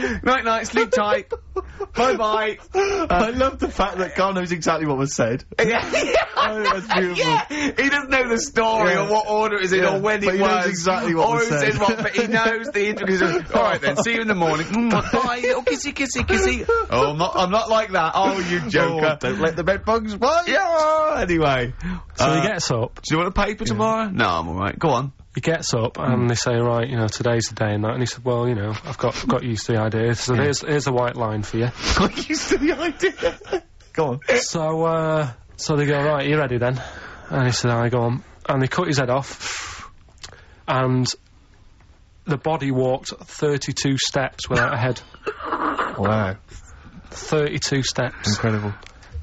[SPEAKER 1] morning. Night, night. Sleep tight. bye, bye.
[SPEAKER 2] I love the fact that Karl knows exactly what was said.
[SPEAKER 1] Yeah.
[SPEAKER 2] Oh, that's beautiful.
[SPEAKER 1] Yeah. He doesn't know the story
[SPEAKER 2] Yeah.
[SPEAKER 1] or what order it is in
[SPEAKER 2] Yeah.
[SPEAKER 1] or when
[SPEAKER 2] But
[SPEAKER 1] it
[SPEAKER 2] he knows exactly what
[SPEAKER 1] or
[SPEAKER 2] was said.
[SPEAKER 1] said what, but he knows the intricacies. All right then. See you in the morning. Mm, bye, little kissy, kissy, kissy. Oh, I'm not. I'm not like that. Oh, you joker.
[SPEAKER 2] Oh, don't let the bed bugs bite.
[SPEAKER 1] Yeah. Anyway.
[SPEAKER 3] so
[SPEAKER 1] Uh,
[SPEAKER 3] he gets up.
[SPEAKER 1] Do you want a paper tomorrow? No, I'm all right. Go on.
[SPEAKER 3] He gets up and they say, right, you know, today's the day and that. And he said, well, you know, I've got got used to the idea. So here's here's a white line for you.
[SPEAKER 1] I used to the idea.
[SPEAKER 2] Go on.
[SPEAKER 3] So, uh, so they go, right, you ready then? And he said, I go on. And they cut his head off, and the body walked 32 steps without a head.
[SPEAKER 2] Wow.
[SPEAKER 3] 32 steps.
[SPEAKER 2] Incredible.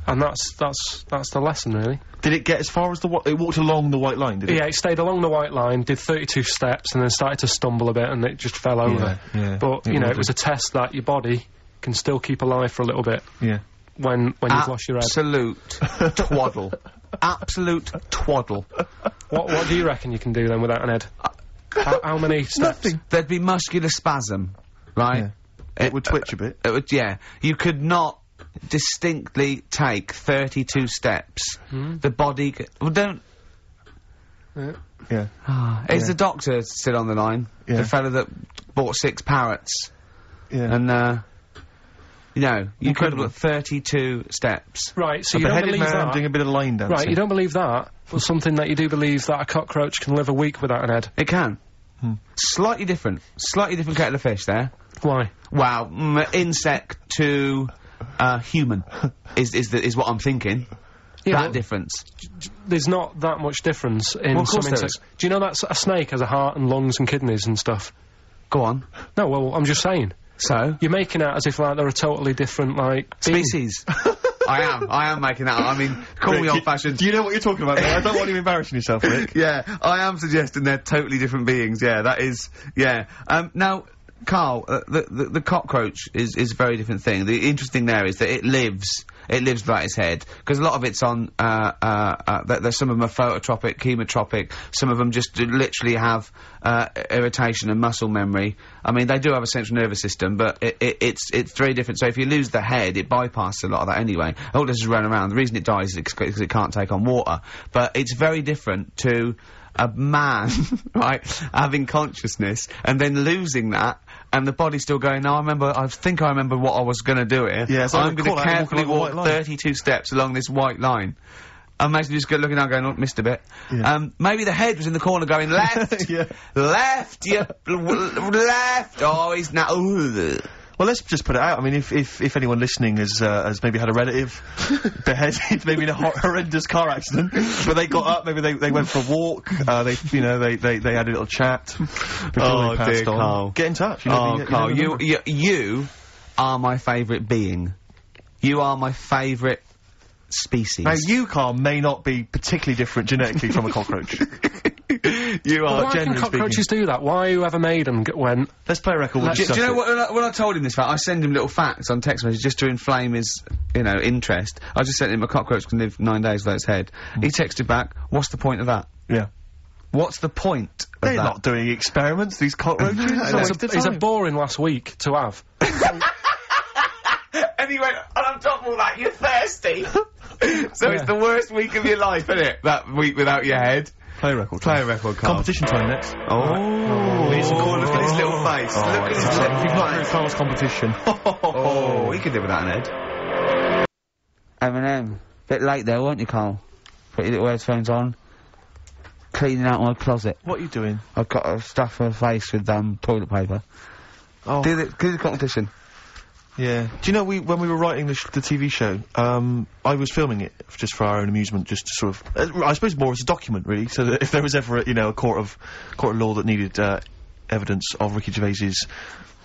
[SPEAKER 3] And that's, that's, that's the lesson, really.
[SPEAKER 2] Did it get as far as the whi- It walked along the white line, did it?
[SPEAKER 3] Yeah, it stayed along the white line, did 32 steps, and then started to stumble a bit, and it just fell over.
[SPEAKER 2] yeah.
[SPEAKER 3] But,
[SPEAKER 2] It
[SPEAKER 3] you know, it was a test that your body can still keep alive for a little bit
[SPEAKER 2] Yeah.
[SPEAKER 3] when, when you've lost your head.
[SPEAKER 1] Absolute twaddle. Absolute twaddle.
[SPEAKER 3] What, what do you reckon you can do then without an head? how, how many steps?
[SPEAKER 1] There'd be muscular spasm, right?
[SPEAKER 2] Yeah. It would twitch a bit.
[SPEAKER 1] Uh, it would, yeah. You could not distinctly take 32 steps. The body. C- well, don't.
[SPEAKER 2] Yeah. Yeah.
[SPEAKER 1] Is the doctor still on the line?
[SPEAKER 2] Yeah.
[SPEAKER 1] The fellow that bought six parrots.
[SPEAKER 2] Yeah.
[SPEAKER 1] And, uh. You know, you
[SPEAKER 2] Incredible.
[SPEAKER 1] could put 32 steps.
[SPEAKER 3] Right, so
[SPEAKER 2] a
[SPEAKER 3] you don't believe
[SPEAKER 2] man
[SPEAKER 3] that.
[SPEAKER 2] doing a bit of line dancing.
[SPEAKER 3] Right, you don't believe that, but something that you do believe that a cockroach can live a week without an head.
[SPEAKER 1] It can. Slightly different. Slightly different kettle of fish there.
[SPEAKER 3] Why?
[SPEAKER 1] Wow, mm, insect to uh, human is is the, is what I'm thinking.
[SPEAKER 3] Yeah,
[SPEAKER 1] that
[SPEAKER 3] well,
[SPEAKER 1] difference.
[SPEAKER 3] there's not that much difference in
[SPEAKER 1] Well, of
[SPEAKER 3] some
[SPEAKER 1] course there
[SPEAKER 3] insects. Do you know that a snake has a heart and lungs and kidneys and stuff?
[SPEAKER 1] Go on.
[SPEAKER 3] No, well, I'm just saying.
[SPEAKER 1] So
[SPEAKER 3] You're making out as if like they're a totally different like
[SPEAKER 1] species. I am. I am making that. I mean, call me old fashioned.
[SPEAKER 2] Do you know what you're talking about? mate? I don't want you embarrassing yourself, Rick.
[SPEAKER 1] Yeah, I am suggesting they're totally different beings. Yeah, that is. Yeah. Um, now, Carl, uh, the, the the cockroach is is a very different thing. The interesting there is that it lives. It lives without its head because a lot of it's on. Uh, uh, uh, th- there's some of them are phototropic, chemotropic. Some of them just literally have uh, irritation and muscle memory. I mean, they do have a central nervous system, but it, it, it's it's very different. So if you lose the head, it bypasses a lot of that anyway. All this is run around. The reason it dies is because it can't take on water. But it's very different to a man, right, having consciousness and then losing that, and the body still going. No, I remember. I think I remember what I was going to do here.
[SPEAKER 2] Yeah, so
[SPEAKER 1] I'm
[SPEAKER 2] gonna
[SPEAKER 1] carefully walk
[SPEAKER 2] the white line.
[SPEAKER 1] 32 steps along this white line. I imagine just go looking down, going, "Oh, missed a bit."
[SPEAKER 2] Yeah.
[SPEAKER 1] Um, maybe the head was in the corner, going left,
[SPEAKER 2] Yeah.
[SPEAKER 1] left, you left. Oh, he's now.
[SPEAKER 2] Well, let's just put it out. I mean, if if, if anyone listening has uh, has maybe had a relative beheaded, maybe in a hor- horrendous car accident, but they got up, maybe they, they went for a walk, uh, they you know they, they, they had a little chat before
[SPEAKER 1] Oh,
[SPEAKER 2] they passed
[SPEAKER 1] dear
[SPEAKER 2] on.
[SPEAKER 1] Karl.
[SPEAKER 2] Get in touch. You never-
[SPEAKER 1] Oh,
[SPEAKER 2] you, Karl,
[SPEAKER 1] you,
[SPEAKER 2] know.
[SPEAKER 1] you you are my favourite being. You are my favourite species.
[SPEAKER 2] Now, you, Karl, may not be particularly different genetically from a cockroach.
[SPEAKER 1] you
[SPEAKER 3] are.
[SPEAKER 2] Why
[SPEAKER 3] can
[SPEAKER 2] generally
[SPEAKER 3] cockroaches do that? Why whoever made them g- went?
[SPEAKER 2] Let's play a record. We'll
[SPEAKER 1] Do, do you know
[SPEAKER 2] it.
[SPEAKER 1] what? When I, when I told him this fact, I send him little facts on text messages just to inflame his, you know, interest. I just sent him a cockroach can live nine days without its head. He mm. texted back, "What's the point of that?
[SPEAKER 2] Yeah.
[SPEAKER 1] What's the point of
[SPEAKER 2] They're
[SPEAKER 1] that?"
[SPEAKER 2] not doing experiments, these cockroaches. It's a
[SPEAKER 3] It's a, it's a boring last week to have.
[SPEAKER 1] and he went, and on top of all that, you're thirsty. so it's the worst week of your life, isn't it? That week without your head.
[SPEAKER 2] Play a record.
[SPEAKER 1] Play a record, Karl.
[SPEAKER 2] Competition time next.
[SPEAKER 1] Oh,
[SPEAKER 2] These are
[SPEAKER 1] oh,
[SPEAKER 2] cool.
[SPEAKER 1] look at his little face.
[SPEAKER 2] Oh,
[SPEAKER 1] look at his little
[SPEAKER 2] If you've not heard
[SPEAKER 1] face.
[SPEAKER 2] Karl's competition.
[SPEAKER 1] Oh, he could do without an head. Eminem. Bit late there, weren't you, Karl? Put your little headphones on. Cleaning out my closet.
[SPEAKER 2] What are you doing?
[SPEAKER 1] I've got to stuff her face with um, toilet paper.
[SPEAKER 2] Oh,
[SPEAKER 1] Do the, do the competition.
[SPEAKER 2] Yeah. Do you know we when we were writing the, sh- the TV show, um, I was filming it just for our own amusement, just to sort of, uh, I suppose more as a document, really. So that if there was ever, a, you know, a court of court of law that needed uh, evidence of Ricky Gervais's,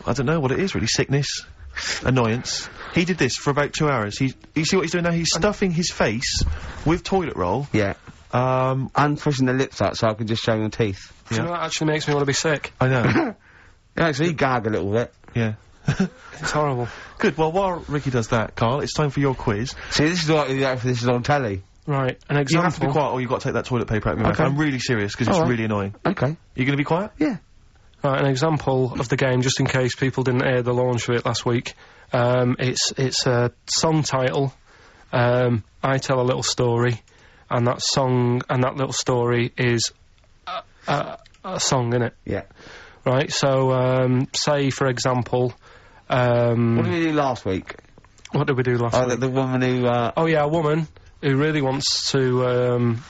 [SPEAKER 2] I don't know what it is really, sickness, annoyance. He did this for about two hours. He, you see what he's doing now? He's stuffing his face with toilet roll.
[SPEAKER 1] Yeah.
[SPEAKER 2] Um,
[SPEAKER 1] And pushing the lips out so I can just show your teeth.
[SPEAKER 3] Do you know that actually makes me want to be sick?
[SPEAKER 2] I know.
[SPEAKER 1] Yeah, so you gag a little bit.
[SPEAKER 2] yeah.
[SPEAKER 3] It's horrible.
[SPEAKER 2] Good. Well, while Ricky does that, Karl, it's time for your quiz.
[SPEAKER 1] See, this is what you get for this is on telly.
[SPEAKER 3] Right, an example.
[SPEAKER 2] You have to be quiet, or you've got to take that toilet paper out of your mouth. I'm really serious because it's
[SPEAKER 1] right.
[SPEAKER 2] really annoying.
[SPEAKER 1] Okay.
[SPEAKER 2] You going to be quiet?
[SPEAKER 1] Yeah.
[SPEAKER 3] Right, an example of the game, just in case people didn't hear the launch of it last week. Um, it's it's a song title. Um, I tell a little story, and that song and that little story is a, a, a song in it.
[SPEAKER 1] Yeah.
[SPEAKER 3] Right. So, um, say for example,
[SPEAKER 1] What
[SPEAKER 3] um,
[SPEAKER 1] did we do last week?
[SPEAKER 3] what did we do last
[SPEAKER 1] Oh,
[SPEAKER 3] week?
[SPEAKER 1] the, the woman who, uh,
[SPEAKER 3] Oh yeah, a woman who really wants to um,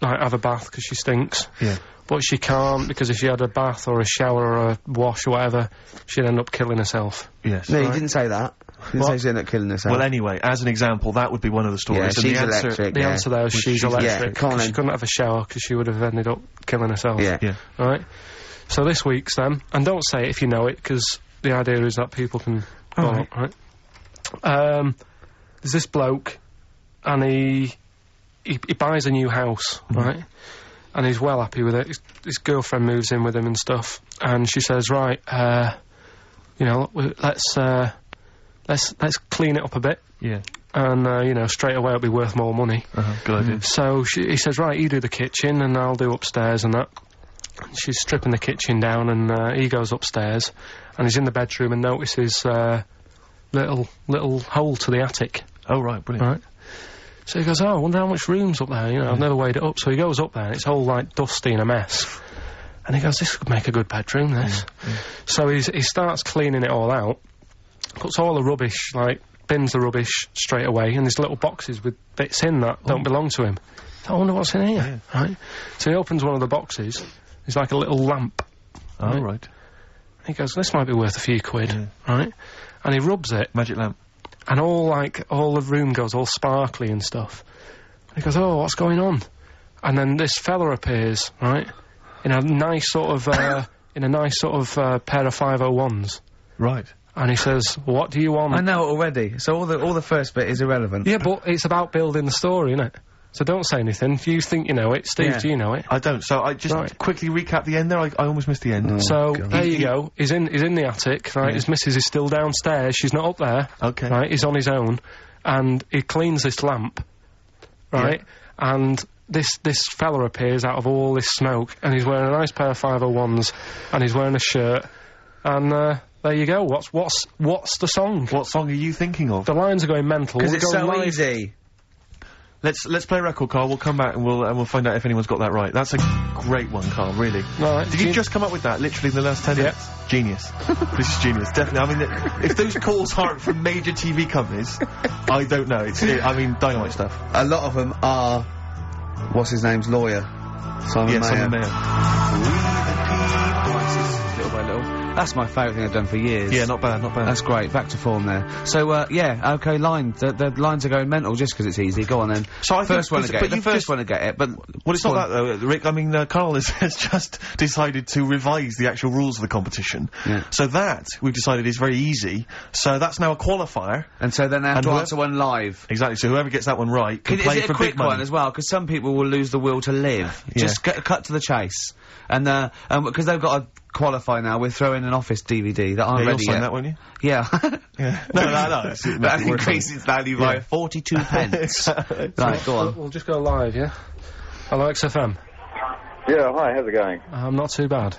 [SPEAKER 3] like have a bath because she stinks.
[SPEAKER 2] Yeah.
[SPEAKER 3] But she can't because if she had a bath or a shower or a wash or whatever, she'd end up killing herself.
[SPEAKER 2] Yes.
[SPEAKER 1] no, you didn't say that. Didn't say she ended up killing herself.
[SPEAKER 2] Well, anyway, as an example, that would be one of the stories.
[SPEAKER 1] yeah,
[SPEAKER 2] and
[SPEAKER 1] she's
[SPEAKER 2] the answer,
[SPEAKER 1] electric.
[SPEAKER 3] The
[SPEAKER 1] yeah.
[SPEAKER 3] answer there is she's
[SPEAKER 2] she's-
[SPEAKER 3] electric.
[SPEAKER 1] yeah, come on
[SPEAKER 3] 'cause she
[SPEAKER 1] then.
[SPEAKER 3] couldn't have a shower because she would have ended up killing herself.
[SPEAKER 1] Yeah.
[SPEAKER 2] Yeah.
[SPEAKER 3] Right. So this week's then, and don't say it if you know it, because the idea is that people can follow
[SPEAKER 2] Alright.
[SPEAKER 3] up, right? Um, there's this bloke, and he he, he buys a new house, right? And he's well happy with it. His, his girlfriend moves in with him and stuff, and she says, "Right, uh, you know, let's uh, let's let's clean it up a bit,
[SPEAKER 2] Yeah.
[SPEAKER 3] and uh, you know, straight away it'll be worth more money."
[SPEAKER 2] Uh-huh. Good idea.
[SPEAKER 3] So she, he says, right, you do the kitchen and I'll do upstairs and that. She's stripping the kitchen down and uh, he goes upstairs and he's in the bedroom and notices uh, little little hole to the attic,
[SPEAKER 2] Oh, right, brilliant.
[SPEAKER 3] right? So he goes, oh, I wonder how much room's up there, you know, I've never weighed it up. So he goes up there and it's all like dusty and a mess. And he goes, this could make a good bedroom, this. So he's, he starts cleaning it all out, puts all the rubbish, like, bins the rubbish straight away, and there's little boxes with bits in that don't belong to him. I wonder what's in here, right? So he opens one of the boxes, there's like a little lamp.
[SPEAKER 2] Oh, right.
[SPEAKER 3] He goes, this might be worth a few quid,
[SPEAKER 2] Yeah.
[SPEAKER 3] right? And he rubs it,
[SPEAKER 2] Magic lamp.
[SPEAKER 3] and all like all the room goes all sparkly and stuff. And he goes, "Oh, what's going on?" And then this fella appears, right, in a nice sort of uh, in a nice sort of uh, pair of five oh ones,
[SPEAKER 2] Right.
[SPEAKER 3] and he says, "What do you want?"
[SPEAKER 1] I know already. So all the all the first bit is irrelevant.
[SPEAKER 3] yeah, but it's about building the story, isn't it? So don't say anything. If you think you know it, Steve,
[SPEAKER 1] Yeah.
[SPEAKER 3] do you know it?
[SPEAKER 2] I don't. So I just
[SPEAKER 3] Right.
[SPEAKER 2] quickly recap the end there. I, I almost missed the end.
[SPEAKER 3] so
[SPEAKER 1] God.
[SPEAKER 3] there you go. He's in. He's in the attic, right?
[SPEAKER 2] Yeah.
[SPEAKER 3] His missus is still downstairs. She's not up there.
[SPEAKER 2] Okay.
[SPEAKER 3] Right, he's on his own, and he cleans this lamp, right? And this this fella appears out of all this smoke, and he's wearing a nice pair of five hundred ones, and he's wearing a shirt, and uh, there you go. What's what's what's the song?
[SPEAKER 2] What song are you thinking of?
[SPEAKER 3] The lines are going mental.
[SPEAKER 1] Because it's
[SPEAKER 3] going
[SPEAKER 1] so
[SPEAKER 3] live.
[SPEAKER 1] easy.
[SPEAKER 2] Let's let's play a record, Karl. We'll come back and we'll and we'll find out if anyone's got that right. That's a great one, Karl. Really.
[SPEAKER 3] Right,
[SPEAKER 2] Did you just come up with that literally in the last ten
[SPEAKER 3] Yeah.
[SPEAKER 2] minutes? Genius. this is genius. Definitely. I mean, th- if those calls aren't from major TV companies, I don't know. It's it, I mean, dynamite stuff.
[SPEAKER 1] A lot of them are. What's his name's lawyer? Simon
[SPEAKER 2] Yeah,
[SPEAKER 1] Mayo.
[SPEAKER 2] Simon Mayo.
[SPEAKER 1] Little by little. That's my favourite thing I've done for years.
[SPEAKER 2] Yeah, not bad, not bad.
[SPEAKER 1] That's great. Back to form there. So, uh, yeah, okay, line. The, the lines are going mental just because it's easy. Go on then.
[SPEAKER 2] So I think
[SPEAKER 1] first one to get it. The first one to get it, but.
[SPEAKER 2] Well, it's not that though, Rick. I mean, uh, Karl has, has just decided to revise the actual rules of the competition.
[SPEAKER 1] Yeah.
[SPEAKER 2] So that we've decided is very easy. So that's now a qualifier.
[SPEAKER 1] And so then they have
[SPEAKER 2] And
[SPEAKER 1] to answer one live.
[SPEAKER 2] Exactly. So whoever gets that one right can,
[SPEAKER 1] Can,
[SPEAKER 2] play
[SPEAKER 1] is it
[SPEAKER 2] for
[SPEAKER 1] a quick one as well? Because some people will lose the will to live.
[SPEAKER 2] Yeah.
[SPEAKER 1] Just get, cut to the chase. And, uh, because they've got to qualify now, we're throwing an office DVD that aren't
[SPEAKER 2] Yeah, you'll
[SPEAKER 1] ready
[SPEAKER 2] sign
[SPEAKER 1] yet.
[SPEAKER 2] that, won't you?
[SPEAKER 1] Yeah.
[SPEAKER 2] Yeah. No, no, no. it's- it
[SPEAKER 1] that increases its value by
[SPEAKER 2] Yeah.
[SPEAKER 1] 42 pence. right, go
[SPEAKER 3] We'll,
[SPEAKER 1] on.
[SPEAKER 3] we'll just go live, yeah. Hello, XFM.
[SPEAKER 4] Yeah, hi, how's it going?
[SPEAKER 3] I'm not too bad.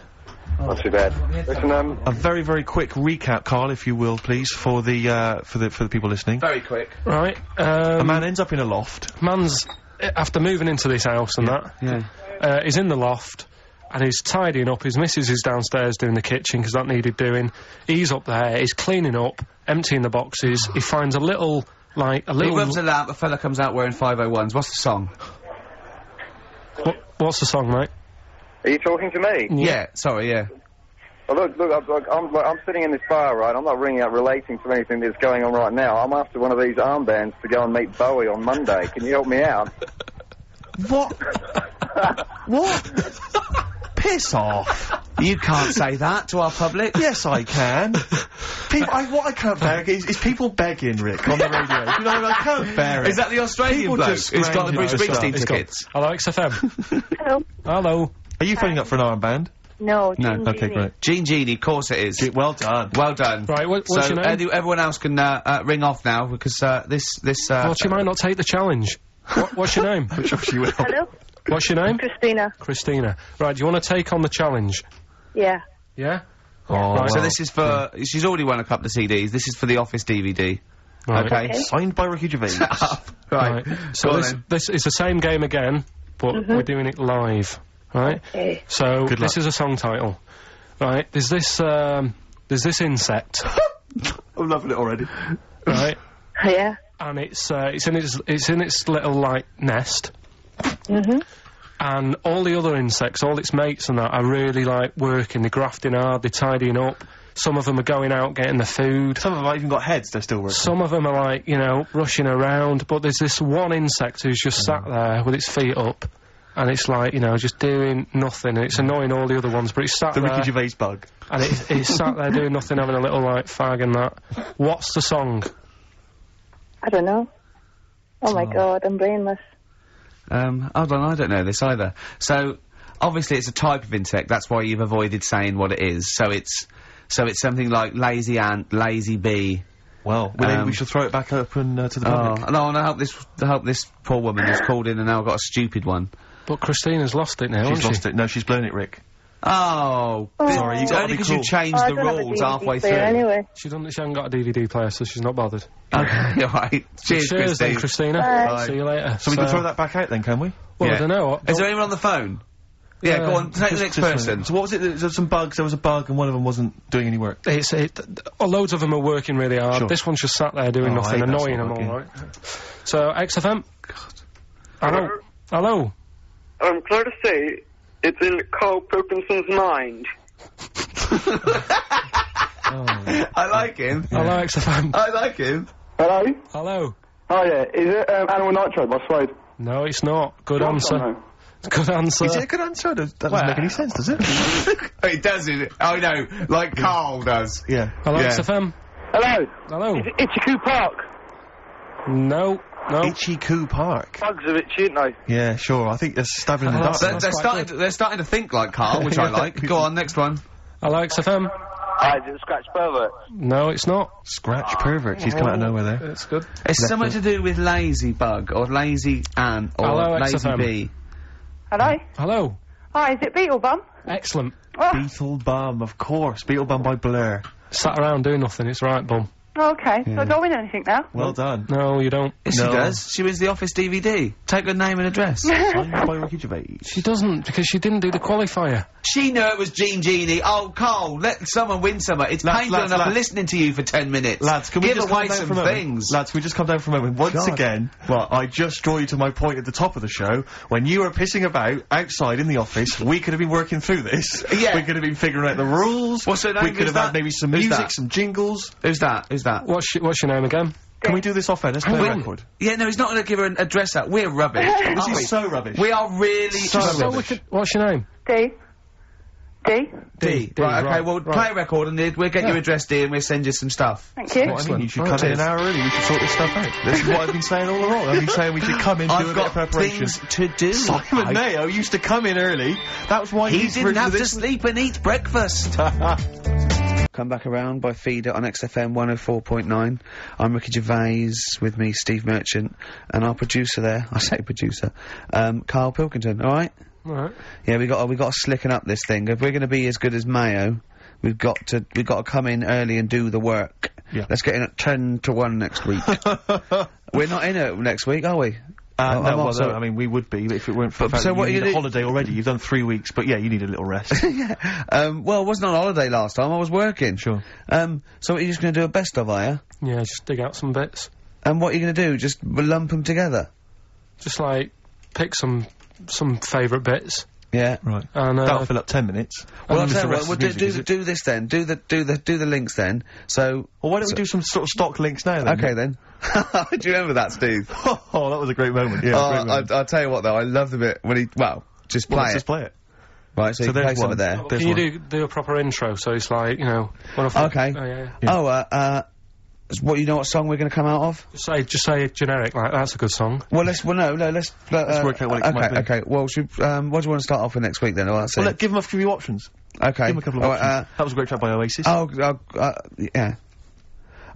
[SPEAKER 4] Not too bad. Listen, um,
[SPEAKER 2] A very, very quick recap, Karl, if you will, please, for the uh, for the for the people listening.
[SPEAKER 1] Very quick.
[SPEAKER 3] Right.
[SPEAKER 2] A
[SPEAKER 3] Um,
[SPEAKER 2] man ends up in a loft.
[SPEAKER 3] man's after moving into this house and that.
[SPEAKER 1] Yeah.
[SPEAKER 3] uh, he's in the loft and he's tidying up. His missus is downstairs doing the kitchen because that needed doing. He's up there. He's cleaning up, emptying the boxes. he finds a little, like a
[SPEAKER 1] He
[SPEAKER 3] little.
[SPEAKER 1] rubs a lamp, a fella comes out wearing 501s. What's the song?
[SPEAKER 3] what, what's the song, mate?
[SPEAKER 4] are you talking to me?
[SPEAKER 1] Yeah, sorry, yeah.
[SPEAKER 4] Well, look, look, I'm, look, I'm, look, I'm sitting in this bar, right? I'm not ringing up relating to anything that's going on right now. I'm after one of these armbands to go and meet Bowie on Monday. Can you help me out?
[SPEAKER 2] What? what? Piss off.
[SPEAKER 1] You can't say that to our public.
[SPEAKER 2] Yes, I can. people, I, what I can't bear is, is people begging, Rick, on the radio. you know, I can't bear it.
[SPEAKER 1] Is that the Australian
[SPEAKER 2] People
[SPEAKER 1] bloke
[SPEAKER 2] just
[SPEAKER 1] who's got the Bruce
[SPEAKER 2] scrounge
[SPEAKER 1] Springsteen
[SPEAKER 3] He's got-
[SPEAKER 1] tickets?
[SPEAKER 3] Hello, XFM.
[SPEAKER 5] Hello.
[SPEAKER 3] Hello.
[SPEAKER 2] Are you phoning up for an armband?
[SPEAKER 5] No,
[SPEAKER 1] No,
[SPEAKER 5] Jean
[SPEAKER 2] Okay,
[SPEAKER 5] Genie.
[SPEAKER 2] great.
[SPEAKER 1] Gene Genie, of course it is.
[SPEAKER 2] Gee, Well done.
[SPEAKER 1] Well done.
[SPEAKER 3] Right, what- what's
[SPEAKER 1] so
[SPEAKER 3] your name?
[SPEAKER 1] edu- everyone else can uh, uh, ring off now because uh, this this. Uh,
[SPEAKER 3] Thought you might not take the challenge. What, what's your name?
[SPEAKER 2] I'm sure she will.
[SPEAKER 5] Hello,
[SPEAKER 3] What's your name?
[SPEAKER 5] Christina.
[SPEAKER 3] Christina. Right, do you want to take on the challenge?
[SPEAKER 5] Yeah.
[SPEAKER 3] Yeah?
[SPEAKER 2] Oh,
[SPEAKER 3] Right.
[SPEAKER 1] So
[SPEAKER 2] well.
[SPEAKER 1] this is for. She's already won a couple of CDs. This is for the Office DVD.
[SPEAKER 3] Right.
[SPEAKER 1] Okay.
[SPEAKER 5] Okay.
[SPEAKER 2] Signed by Ricky Gervais.
[SPEAKER 1] right.
[SPEAKER 3] Right. So
[SPEAKER 1] Go
[SPEAKER 3] this,
[SPEAKER 1] then.
[SPEAKER 3] this is the same game again, but we're doing it live. Right?
[SPEAKER 5] Okay.
[SPEAKER 3] So
[SPEAKER 2] Good
[SPEAKER 3] this is a song title. Right? There's this um there's this insect,
[SPEAKER 2] I'm loving it already.
[SPEAKER 3] right?
[SPEAKER 5] Yeah.
[SPEAKER 3] And it's uh, it's in its it's in its little like nest.
[SPEAKER 5] Mhm.
[SPEAKER 3] And all the other insects, all its mates and that, are really like working. They're grafting hard. They're tidying up. Some of them are going out getting the food.
[SPEAKER 2] Some of them have even got heads, they're still working.
[SPEAKER 3] Some of them are like, you know, rushing around, but there's this one insect who's just sat there with its feet up, and it's like, you know, just doing nothing, and it's annoying all the other ones, but it's sat
[SPEAKER 2] the
[SPEAKER 3] there,
[SPEAKER 2] Ricky Gervais bug.
[SPEAKER 3] and it, it's sat there doing nothing, having a little, like, fag and that. What's the song?
[SPEAKER 5] I don't know. Oh my god, I'm brainless.
[SPEAKER 1] Um, hold on, I don't know this either. So, obviously it's a type of insect, that's why you've avoided saying what it is. So it's, so it's something like lazy ant, lazy bee.
[SPEAKER 2] Well, well then
[SPEAKER 1] Um,
[SPEAKER 2] we should throw it back open uh, to the public.
[SPEAKER 1] Oh, no, and I hope this, I hope this poor woman has called in and now I've got a stupid one.
[SPEAKER 3] But Christina's lost it now,
[SPEAKER 2] she's
[SPEAKER 3] hasn't
[SPEAKER 2] lost it. No, she's blown it, Rick.
[SPEAKER 1] Oh,
[SPEAKER 2] Sorry, you
[SPEAKER 1] it's
[SPEAKER 2] gotta
[SPEAKER 1] only
[SPEAKER 2] be
[SPEAKER 1] because
[SPEAKER 2] cruel.
[SPEAKER 1] you changed
[SPEAKER 5] Oh, I
[SPEAKER 1] the
[SPEAKER 5] don't have a
[SPEAKER 1] rules halfway through.
[SPEAKER 5] Anyway.
[SPEAKER 3] she? She doesn't, she hasn't got a DVD player, so she's not bothered.
[SPEAKER 1] Okay, alright. Cheers,
[SPEAKER 3] Cheers then, Christina.
[SPEAKER 5] Bye.
[SPEAKER 3] See you later.
[SPEAKER 2] So we can throw that back out then, can we?
[SPEAKER 3] Well,
[SPEAKER 1] Yeah.
[SPEAKER 3] I don't know. what-
[SPEAKER 1] Is there anyone on the phone? Yeah, go
[SPEAKER 3] Uh,
[SPEAKER 1] on, take the next person.
[SPEAKER 2] So what was it? There was some bugs. There was a bug, and one of them wasn't doing any work.
[SPEAKER 3] It's it. th- th- oh, loads of them are working really hard.
[SPEAKER 2] Sure.
[SPEAKER 3] This one's just sat there doing
[SPEAKER 2] Oh,
[SPEAKER 3] nothing, annoying them
[SPEAKER 2] of
[SPEAKER 3] all
[SPEAKER 2] work,
[SPEAKER 3] right. So XFM. Hello. Hello.
[SPEAKER 6] I'm glad to say it's in Karl Pilkington's mind.
[SPEAKER 1] I like him.
[SPEAKER 3] Hello XFM.
[SPEAKER 1] I like him.
[SPEAKER 4] Hello?
[SPEAKER 3] Hello.
[SPEAKER 4] Oh yeah, is it um, Animal Nitrate by Slade?
[SPEAKER 3] No, it's not. Good answer.
[SPEAKER 4] No.
[SPEAKER 3] Good answer.
[SPEAKER 2] Is it a good answer? That doesn't
[SPEAKER 3] Well-
[SPEAKER 2] make any sense, does it?
[SPEAKER 1] It does it. I know, like Karl does.
[SPEAKER 2] yeah.
[SPEAKER 3] Hello
[SPEAKER 1] Yeah.
[SPEAKER 3] XFM.
[SPEAKER 4] Hello?
[SPEAKER 3] Hello.
[SPEAKER 4] Itchycoo Park.
[SPEAKER 3] No. No.
[SPEAKER 2] Itchycoo Park.
[SPEAKER 4] Bugs of it, shouldn't they?
[SPEAKER 2] Yeah, sure. I think they're stabbing in the dark.
[SPEAKER 1] They're, they're starting. To, they're starting to think like Karl, which I like. Go on, next one.
[SPEAKER 3] Hello XFM.
[SPEAKER 4] I did Scratch Pervert.
[SPEAKER 3] No, it's not.
[SPEAKER 2] Scratch pervert. She's come out of nowhere there.
[SPEAKER 3] It's good.
[SPEAKER 1] It's something to do with lazy bug or lazy ant or
[SPEAKER 3] Hello,
[SPEAKER 1] lazy
[SPEAKER 3] XFM.
[SPEAKER 1] bee.
[SPEAKER 5] Hello?
[SPEAKER 3] Hello.
[SPEAKER 5] Hi, is it Beetlebum?
[SPEAKER 3] Excellent.
[SPEAKER 5] Ah.
[SPEAKER 2] Oh, Beetlebum, of course. Beetlebum by Blur.
[SPEAKER 3] Sat around doing nothing. It's right, bum.
[SPEAKER 5] Oh, okay. Do I go win anything now?
[SPEAKER 2] Well done.
[SPEAKER 3] No, you don't.
[SPEAKER 1] Yes,
[SPEAKER 2] No.
[SPEAKER 1] she does. She wins the office DVD. Take her name and address.
[SPEAKER 2] Signed by Ricky Gervais.
[SPEAKER 3] She doesn't because she didn't do the qualifier.
[SPEAKER 1] she knew it was Gene Genie. Oh, Karl, let someone win something. It's
[SPEAKER 2] Lads,
[SPEAKER 1] painful
[SPEAKER 2] lads,
[SPEAKER 1] enough
[SPEAKER 2] lads.
[SPEAKER 1] listening to you for ten minutes.
[SPEAKER 2] Lads, can we
[SPEAKER 1] give
[SPEAKER 2] just
[SPEAKER 1] away
[SPEAKER 2] calm down
[SPEAKER 1] some
[SPEAKER 2] for a moment?
[SPEAKER 1] things?
[SPEAKER 2] Lads, can we just come down for a moment? Once
[SPEAKER 1] God.
[SPEAKER 2] again, well, I just draw you to my point at the top of the show. When you were pissing about outside in the office, we could have been working through this.
[SPEAKER 1] Yeah.
[SPEAKER 2] We could have been figuring out the rules.
[SPEAKER 1] What's her name?
[SPEAKER 2] We could
[SPEAKER 1] Who's
[SPEAKER 2] have
[SPEAKER 1] that?
[SPEAKER 2] had maybe some
[SPEAKER 1] Who's
[SPEAKER 2] music,
[SPEAKER 1] that?
[SPEAKER 2] some jingles.
[SPEAKER 1] Who's that? Who's that?
[SPEAKER 3] What's your, what's your name again?
[SPEAKER 2] Can we do this off air? Let's play a record.
[SPEAKER 1] Yeah, no, he's not going to give her an address out. We're rubbish.
[SPEAKER 2] This
[SPEAKER 1] aren't
[SPEAKER 2] is so rubbish.
[SPEAKER 1] We are really
[SPEAKER 2] So
[SPEAKER 3] So we
[SPEAKER 2] rubbish.
[SPEAKER 3] could, what's your name?
[SPEAKER 5] D. D.
[SPEAKER 1] D.
[SPEAKER 3] D,
[SPEAKER 1] Right, okay, well,
[SPEAKER 3] right.
[SPEAKER 1] play a record and we'll get
[SPEAKER 3] Yeah.
[SPEAKER 1] your address, D, and we'll send you some stuff.
[SPEAKER 5] Thank you.
[SPEAKER 2] What I mean,
[SPEAKER 3] Excellent.
[SPEAKER 2] you should
[SPEAKER 3] Right,
[SPEAKER 2] come in an hour early. We should sort this stuff out. This is what I've been saying all along. I've been saying we should come in, do a
[SPEAKER 1] I've
[SPEAKER 2] bit of
[SPEAKER 1] got
[SPEAKER 2] preparation.
[SPEAKER 1] things to do.
[SPEAKER 2] Simon
[SPEAKER 1] I-
[SPEAKER 2] Mayo used to come in early. That was why
[SPEAKER 1] He
[SPEAKER 2] he's
[SPEAKER 1] didn't have to sleep and eat breakfast. Come back around by feeder on XFM 104.9. I'm Ricky Gervais, with me Steve Merchant, and our producer there, I say producer, um, Karl Pilkington, alright?
[SPEAKER 3] Alright.
[SPEAKER 1] Yeah, we got we got to slicken up this thing. If we're going to be as good as Mayo, we've got to we've got to come in early and do the work.
[SPEAKER 2] Yeah.
[SPEAKER 1] Let's get in at ten to one next week. we're not in it next week, are we?
[SPEAKER 2] Uh, no,
[SPEAKER 1] I'm
[SPEAKER 2] well,
[SPEAKER 1] also-
[SPEAKER 2] no, I mean, we would be if it weren't for the fact
[SPEAKER 1] so
[SPEAKER 2] that
[SPEAKER 1] what
[SPEAKER 2] you
[SPEAKER 1] you
[SPEAKER 2] need a holiday already. You've done three weeks, but yeah, you need a little rest.
[SPEAKER 1] yeah. Um, well, I wasn't on holiday last time. I was working.
[SPEAKER 2] Sure.
[SPEAKER 1] Um, so what, you're just going to do a best of, are you?
[SPEAKER 3] Yeah, just dig out some bits.
[SPEAKER 1] And what are you going to do? Just lump them together?
[SPEAKER 3] Just like pick some some favourite bits
[SPEAKER 1] Yeah.
[SPEAKER 2] Right.
[SPEAKER 3] and uh,
[SPEAKER 2] That'll fill up ten minutes.
[SPEAKER 1] Well, I'll tell you
[SPEAKER 2] rest
[SPEAKER 1] what,
[SPEAKER 2] is
[SPEAKER 1] we'll do,
[SPEAKER 2] music,
[SPEAKER 1] do,
[SPEAKER 2] is
[SPEAKER 1] the-
[SPEAKER 2] it?
[SPEAKER 1] do this then. Do the do the do the links then. So
[SPEAKER 2] Well, why don't
[SPEAKER 1] so-
[SPEAKER 2] we do some sort of stock links now then?
[SPEAKER 1] Okay then. do you remember that, Steve?
[SPEAKER 2] oh, that was a great moment. Yeah,
[SPEAKER 1] oh,
[SPEAKER 2] great
[SPEAKER 1] I,
[SPEAKER 2] moment.
[SPEAKER 1] I'll tell you what though. I love the bit when he well just
[SPEAKER 2] Well,
[SPEAKER 1] play
[SPEAKER 2] let's
[SPEAKER 1] it.
[SPEAKER 2] just play it.
[SPEAKER 1] Right, so,
[SPEAKER 2] So
[SPEAKER 1] you can play
[SPEAKER 2] there's
[SPEAKER 1] some
[SPEAKER 2] one.
[SPEAKER 1] of there.
[SPEAKER 2] There's
[SPEAKER 3] can you
[SPEAKER 2] one.
[SPEAKER 3] do do a proper intro? So it's like you know. When I
[SPEAKER 1] Okay.
[SPEAKER 3] Oh, yeah, yeah.
[SPEAKER 1] Oh, uh, uh, what you know what song we're going to come out of?
[SPEAKER 3] Just say just say generic like that's a good song.
[SPEAKER 1] Well, let's well no no let's uh,
[SPEAKER 2] Let's work out what it
[SPEAKER 1] okay
[SPEAKER 2] might be.
[SPEAKER 1] okay. Well, should, um, what do you want to start off with next week then? All right, so
[SPEAKER 2] Well, let, give them a few options.
[SPEAKER 1] okay.
[SPEAKER 2] Give them a couple of
[SPEAKER 1] All right,
[SPEAKER 2] options. that was a great track by Oasis.
[SPEAKER 1] uh, oh, uh, yeah.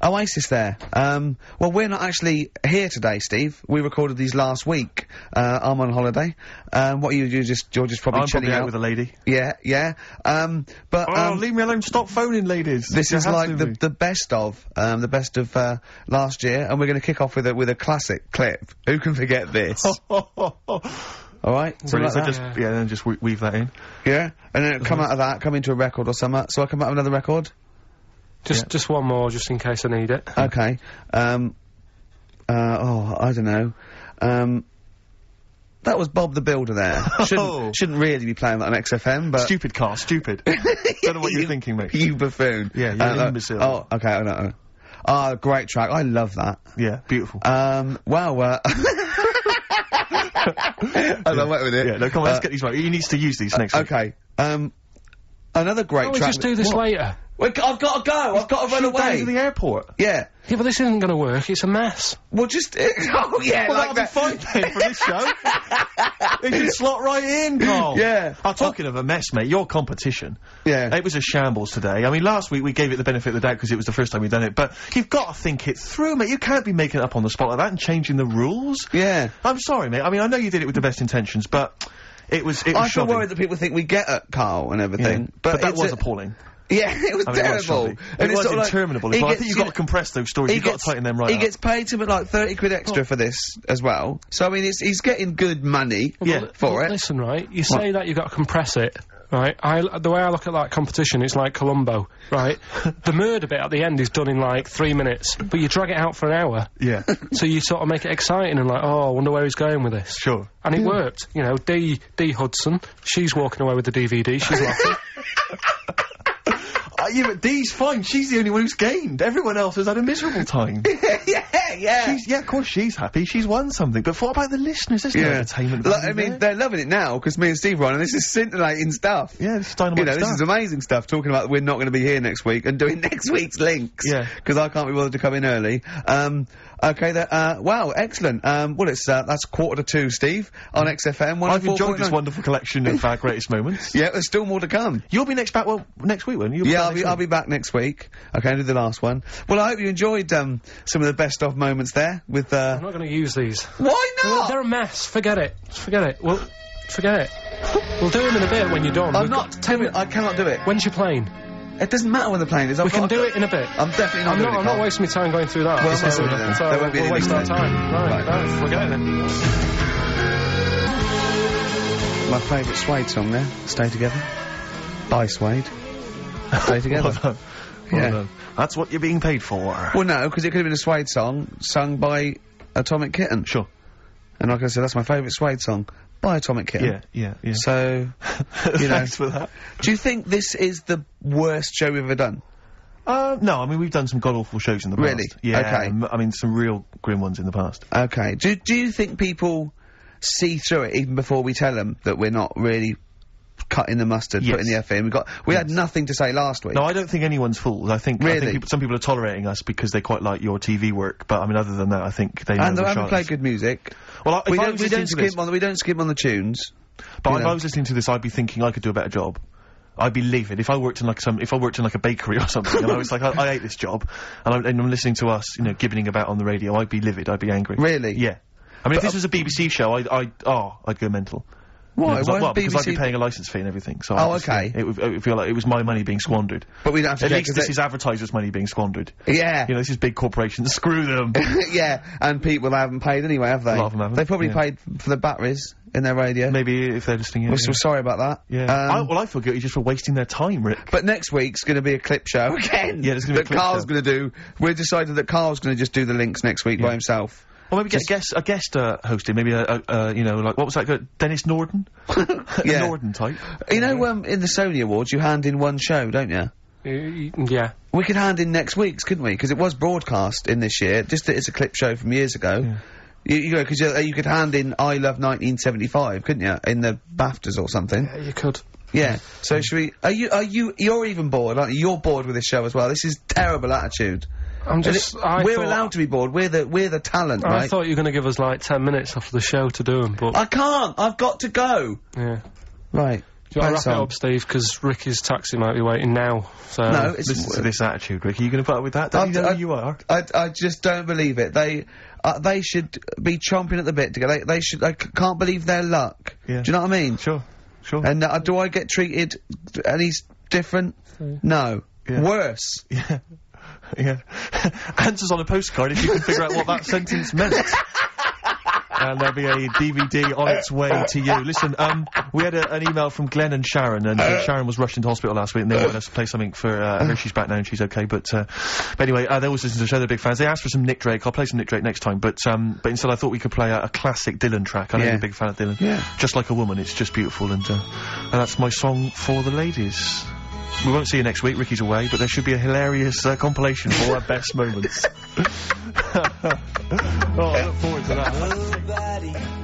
[SPEAKER 1] Oasis there. Um, well, we're not actually here today, Steve. We recorded these last week. Uh, I'm on holiday. Um, what are you, you just, you're just probably
[SPEAKER 2] I'm
[SPEAKER 1] chilling
[SPEAKER 2] probably out
[SPEAKER 1] out.
[SPEAKER 2] with a lady.
[SPEAKER 1] yeah, yeah. Um, but,
[SPEAKER 2] Oh,
[SPEAKER 1] um,
[SPEAKER 2] leave me alone. Stop phoning, ladies.
[SPEAKER 1] this
[SPEAKER 2] You
[SPEAKER 1] is like the, the best of, um, the best of, uh, last year, and we're gonna kick off with a, with a classic clip. Who can forget this? Alright?
[SPEAKER 2] So
[SPEAKER 1] like
[SPEAKER 2] just yeah, then just weave that in.
[SPEAKER 1] Yeah? And then come out of that, come into a record or something. So I come out of another record?
[SPEAKER 3] Just just one more, just in case I need it.
[SPEAKER 1] Okay. Um, uh, oh, I don't know. Um, That was Bob the Builder there.
[SPEAKER 2] Oh.
[SPEAKER 1] Shouldn't, shouldn't really be playing that on XFM, but.
[SPEAKER 2] Stupid car, stupid. Don't know what you're thinking, mate.
[SPEAKER 1] You buffoon.
[SPEAKER 2] Yeah, you're an
[SPEAKER 1] uh,
[SPEAKER 2] imbecile.
[SPEAKER 1] Oh, okay, I know. Ah, great track. I love that.
[SPEAKER 2] Yeah, beautiful.
[SPEAKER 1] Um, wow, uh, I love wait with it.
[SPEAKER 2] yeah, no, come on, let's
[SPEAKER 1] Uh,
[SPEAKER 2] get these right. He needs to use these next week.
[SPEAKER 1] Okay. Um, another great
[SPEAKER 3] Can't we
[SPEAKER 1] track.
[SPEAKER 3] just do this
[SPEAKER 1] What?
[SPEAKER 3] later?
[SPEAKER 1] Well, I've got to go. I've got to run away.
[SPEAKER 2] to the airport.
[SPEAKER 1] yeah.
[SPEAKER 3] Yeah, but this isn't going to work. It's a mess.
[SPEAKER 1] Well, just oh yeah,
[SPEAKER 2] Well,
[SPEAKER 1] like
[SPEAKER 2] that'll
[SPEAKER 1] that.
[SPEAKER 2] be fine then for this show. it can slot right in, Karl.
[SPEAKER 1] Yeah.
[SPEAKER 2] I'm talking of a mess, mate, your competition.
[SPEAKER 1] Yeah.
[SPEAKER 2] It was a shambles today. I mean, last week we gave it the benefit of the doubt because it was the first time we'd done it, but you've got to think it through, mate. You can't be making it up on the spot like that and changing the rules.
[SPEAKER 1] Yeah.
[SPEAKER 2] I'm sorry, mate. I mean, I know you did it with the best intentions, but it was, it was
[SPEAKER 1] I feel
[SPEAKER 2] shoddy.
[SPEAKER 1] worried that people think we get at Carl and
[SPEAKER 2] Yeah.
[SPEAKER 1] everything,
[SPEAKER 2] But,
[SPEAKER 1] but,
[SPEAKER 2] that was
[SPEAKER 1] a-
[SPEAKER 2] appalling.
[SPEAKER 1] Yeah, it was
[SPEAKER 2] I mean, it was
[SPEAKER 1] terrible.
[SPEAKER 2] And it was
[SPEAKER 1] like-
[SPEAKER 2] interminable.
[SPEAKER 1] he
[SPEAKER 2] as well. I think you've got to compress those stories.
[SPEAKER 1] he
[SPEAKER 2] You've got
[SPEAKER 1] gets-
[SPEAKER 2] to tighten them right
[SPEAKER 1] He
[SPEAKER 2] up.
[SPEAKER 1] gets paid something like 30 quid extra for this as well. So, I mean, it's, he's getting good money
[SPEAKER 2] Yeah.
[SPEAKER 1] for
[SPEAKER 3] Well,
[SPEAKER 1] it.
[SPEAKER 3] Listen, right? You say that you've got to compress it, right? I, the way I look at that competition, it's like Columbo, right? the murder bit at the end is done in like three minutes, but you drag it out for an hour.
[SPEAKER 2] Yeah.
[SPEAKER 3] So you sort of make it exciting and like, oh, I wonder where he's going with this.
[SPEAKER 2] Sure.
[SPEAKER 3] And it worked. You know, Dee, Dee Hudson, she's walking away with the DVD, she's laughing.
[SPEAKER 2] Uh, yeah, but Dee's fine. She's the only one who's gained. Everyone else has had a miserable time.
[SPEAKER 1] yeah, yeah.
[SPEAKER 2] She's, yeah, of course she's happy. She's won something. But what about the listeners? There's no entertainment.
[SPEAKER 1] Like, I mean,
[SPEAKER 2] there.
[SPEAKER 1] they're loving it now because me and Steve are on, and this is scintillating stuff.
[SPEAKER 2] Yeah, this is dynamite
[SPEAKER 1] You know, this is amazing stuff. Talking about we're not going to be here next week and doing next week's links.
[SPEAKER 2] Yeah.
[SPEAKER 1] Because I can't be bothered to come in early. Um, okay, that, uh, wow, excellent. Um, well, it's, uh, that's quarter to two, Steve, on XFM.
[SPEAKER 2] I've enjoyed this wonderful collection of our greatest moments.
[SPEAKER 1] Yeah, there's still more to come.
[SPEAKER 2] You'll be next back, well, next week, won't you? You'll
[SPEAKER 1] Yeah, I'll be, I'll be back next week. Okay, I'll do the last one. Well, I hope you enjoyed, um, some of the best of moments there with, uh,
[SPEAKER 3] I'm not going to use these.
[SPEAKER 1] why
[SPEAKER 3] Well,
[SPEAKER 1] not?
[SPEAKER 3] they're a mess. Forget it. Forget it. Well, forget it. We'll do them in a bit when you're done.
[SPEAKER 1] I'm
[SPEAKER 3] We've
[SPEAKER 1] not, ten min- I cannot do it.
[SPEAKER 3] When's your plane?
[SPEAKER 1] It doesn't matter when the plane is.
[SPEAKER 3] We
[SPEAKER 1] I've
[SPEAKER 3] can do it in a bit.
[SPEAKER 1] I'm definitely not
[SPEAKER 3] I'm not,
[SPEAKER 1] it,
[SPEAKER 3] I'm not wasting my time going through that.
[SPEAKER 1] Well, not
[SPEAKER 3] so,
[SPEAKER 1] doing it then.
[SPEAKER 3] so
[SPEAKER 1] There won't be
[SPEAKER 3] we'll waste our time. Right,
[SPEAKER 1] Right.
[SPEAKER 3] right, forget it then.
[SPEAKER 1] My favourite Suede song there, Stay Together. By Suede. Stay
[SPEAKER 2] Well
[SPEAKER 1] Together.
[SPEAKER 2] Well
[SPEAKER 1] Yeah.
[SPEAKER 2] done. That's what you're being paid for.
[SPEAKER 1] well, no, because it could have been a Suede song sung by Atomic Kitten.
[SPEAKER 2] Sure.
[SPEAKER 1] And like I said, that's my favourite Suede song by Atomic Kitten.
[SPEAKER 2] Yeah, yeah, yeah.
[SPEAKER 1] So, you know.
[SPEAKER 2] Thanks for that.
[SPEAKER 1] do you think this is the worst show we've ever done?
[SPEAKER 2] Uh, no, I mean, we've done some god-awful shows in the past.
[SPEAKER 1] Really?
[SPEAKER 2] Yeah,
[SPEAKER 1] Okay.
[SPEAKER 2] I mean, some real grim ones in the past.
[SPEAKER 1] Okay. Do, do you think people see through it even before we tell them that we're not really cutting the mustard,
[SPEAKER 2] Yes.
[SPEAKER 1] putting the effort in? We got, we had nothing to say last week.
[SPEAKER 2] No, I don't think anyone's fools. I think, I
[SPEAKER 1] Really?
[SPEAKER 2] think people, some people are tolerating us because they quite like your TV work, but I mean, other than that, I think they
[SPEAKER 1] and they haven't played good music.
[SPEAKER 2] Well, I- if
[SPEAKER 1] we
[SPEAKER 2] I
[SPEAKER 1] don't, we don't skip
[SPEAKER 2] this-
[SPEAKER 1] on the, we don't skip on the tunes.
[SPEAKER 2] But if
[SPEAKER 1] know.
[SPEAKER 2] I was listening to this, I'd be thinking I could do a better job. I'd be livid if I worked in like some, if I worked in like a bakery or something, and I was like, I, I hate this job, and I'm, and I'm listening to us, you know, gibbeting about on the radio. I'd be livid. I'd be angry.
[SPEAKER 1] Really?
[SPEAKER 2] Yeah. I mean, if
[SPEAKER 1] But,
[SPEAKER 2] this was a BBC show, I'd, I'd, oh, I'd go mental.
[SPEAKER 1] Why?
[SPEAKER 2] You know, 'cause I- well, because I'd be paying a license fee and everything. So
[SPEAKER 1] Oh, okay.
[SPEAKER 2] It would, it would feel like it was my money being squandered.
[SPEAKER 1] But we don't have to
[SPEAKER 2] At least this is advertisers' money being squandered.
[SPEAKER 1] Yeah.
[SPEAKER 2] You know, this is big corporations. Screw them.
[SPEAKER 1] yeah, and people haven't paid anyway, have they?
[SPEAKER 2] A lot of them haven't,
[SPEAKER 1] They probably
[SPEAKER 2] yeah.
[SPEAKER 1] paid for the batteries in their radio.
[SPEAKER 2] Maybe if they're listening. Yeah.
[SPEAKER 1] We're so sorry about that.
[SPEAKER 2] yeah.
[SPEAKER 1] Um,
[SPEAKER 2] I, well, I feel guilty just for wasting their time, Rick.
[SPEAKER 1] but next week's going to be a clip show again.
[SPEAKER 2] Yeah, there's gonna be a
[SPEAKER 1] that
[SPEAKER 2] Karl's
[SPEAKER 1] going to do. We've decided that Karl's going to just do the links next week by himself.
[SPEAKER 2] Or maybe get a guest, a guest uh, hosting, maybe a, a, a, you know, like what was that? guy? Denis Norden,
[SPEAKER 1] Yeah.
[SPEAKER 2] Norden type.
[SPEAKER 1] You know, um, in the Sony Awards, you hand in one show, don't you?
[SPEAKER 3] Y- y- Yeah.
[SPEAKER 1] We could hand in next week's, couldn't we? Because it was broadcast in this year. Just that it's a clip show from years ago. You, you know, because you, uh, you could hand in I Love 1975, couldn't you? In the BAFTAs or something.
[SPEAKER 3] Yeah, you could.
[SPEAKER 1] Yeah. So should we? Are you? Are you? You're even bored, aren't you? You're bored with this show as well. This is terrible attitude.
[SPEAKER 3] I'm just.
[SPEAKER 1] it-
[SPEAKER 3] I
[SPEAKER 1] we're
[SPEAKER 3] thought,
[SPEAKER 1] allowed to be bored. We're the we're the talent,
[SPEAKER 3] I
[SPEAKER 1] right?
[SPEAKER 3] thought you were going to give us like 10 minutes after the show to do them, but.
[SPEAKER 1] I can't. I've got to go.
[SPEAKER 3] yeah.
[SPEAKER 1] Right.
[SPEAKER 3] Do you want to wrap it up, Steve? Because Ricky's taxi might be waiting now. So.
[SPEAKER 1] No, it's
[SPEAKER 2] Listen to this attitude, Rick. Are you going to put up with that?
[SPEAKER 1] I-
[SPEAKER 2] Don't you know
[SPEAKER 1] I-
[SPEAKER 2] you are?
[SPEAKER 1] I, I just don't believe it. They uh, they should be chomping at the bit to get. They, they should. I c- can't believe their luck.
[SPEAKER 2] Yeah.
[SPEAKER 1] Do you know what I mean?
[SPEAKER 2] Sure, sure.
[SPEAKER 1] And uh, do I get treated any s- different? No.
[SPEAKER 2] Yeah.
[SPEAKER 1] Worse.
[SPEAKER 2] yeah, yeah. Answers on a postcard if you can figure out what that sentence meant. and there'll be a DVD on its way to you. Listen, um, we had a, an email from Glenn and Sharon, and uh, Sharon was rushed into hospital last week, and they wanted us to play something for uh, her. She's back now, and she's okay. But, uh, but anyway, uh, they always listen to the show. They're big fans. They asked for some Nick Drake. I'll play some Nick Drake next time. But um, but instead, I thought we could play a, a classic Dylan track. I know
[SPEAKER 1] Yeah.
[SPEAKER 2] you're a big fan of Dylan.
[SPEAKER 1] Yeah.
[SPEAKER 2] Just like a woman, it's just beautiful, and uh, and that's my song for the ladies. We won't see you next week. Ricky's away, but there should be a hilarious uh, compilation of all our best moments. oh, I look forward to that.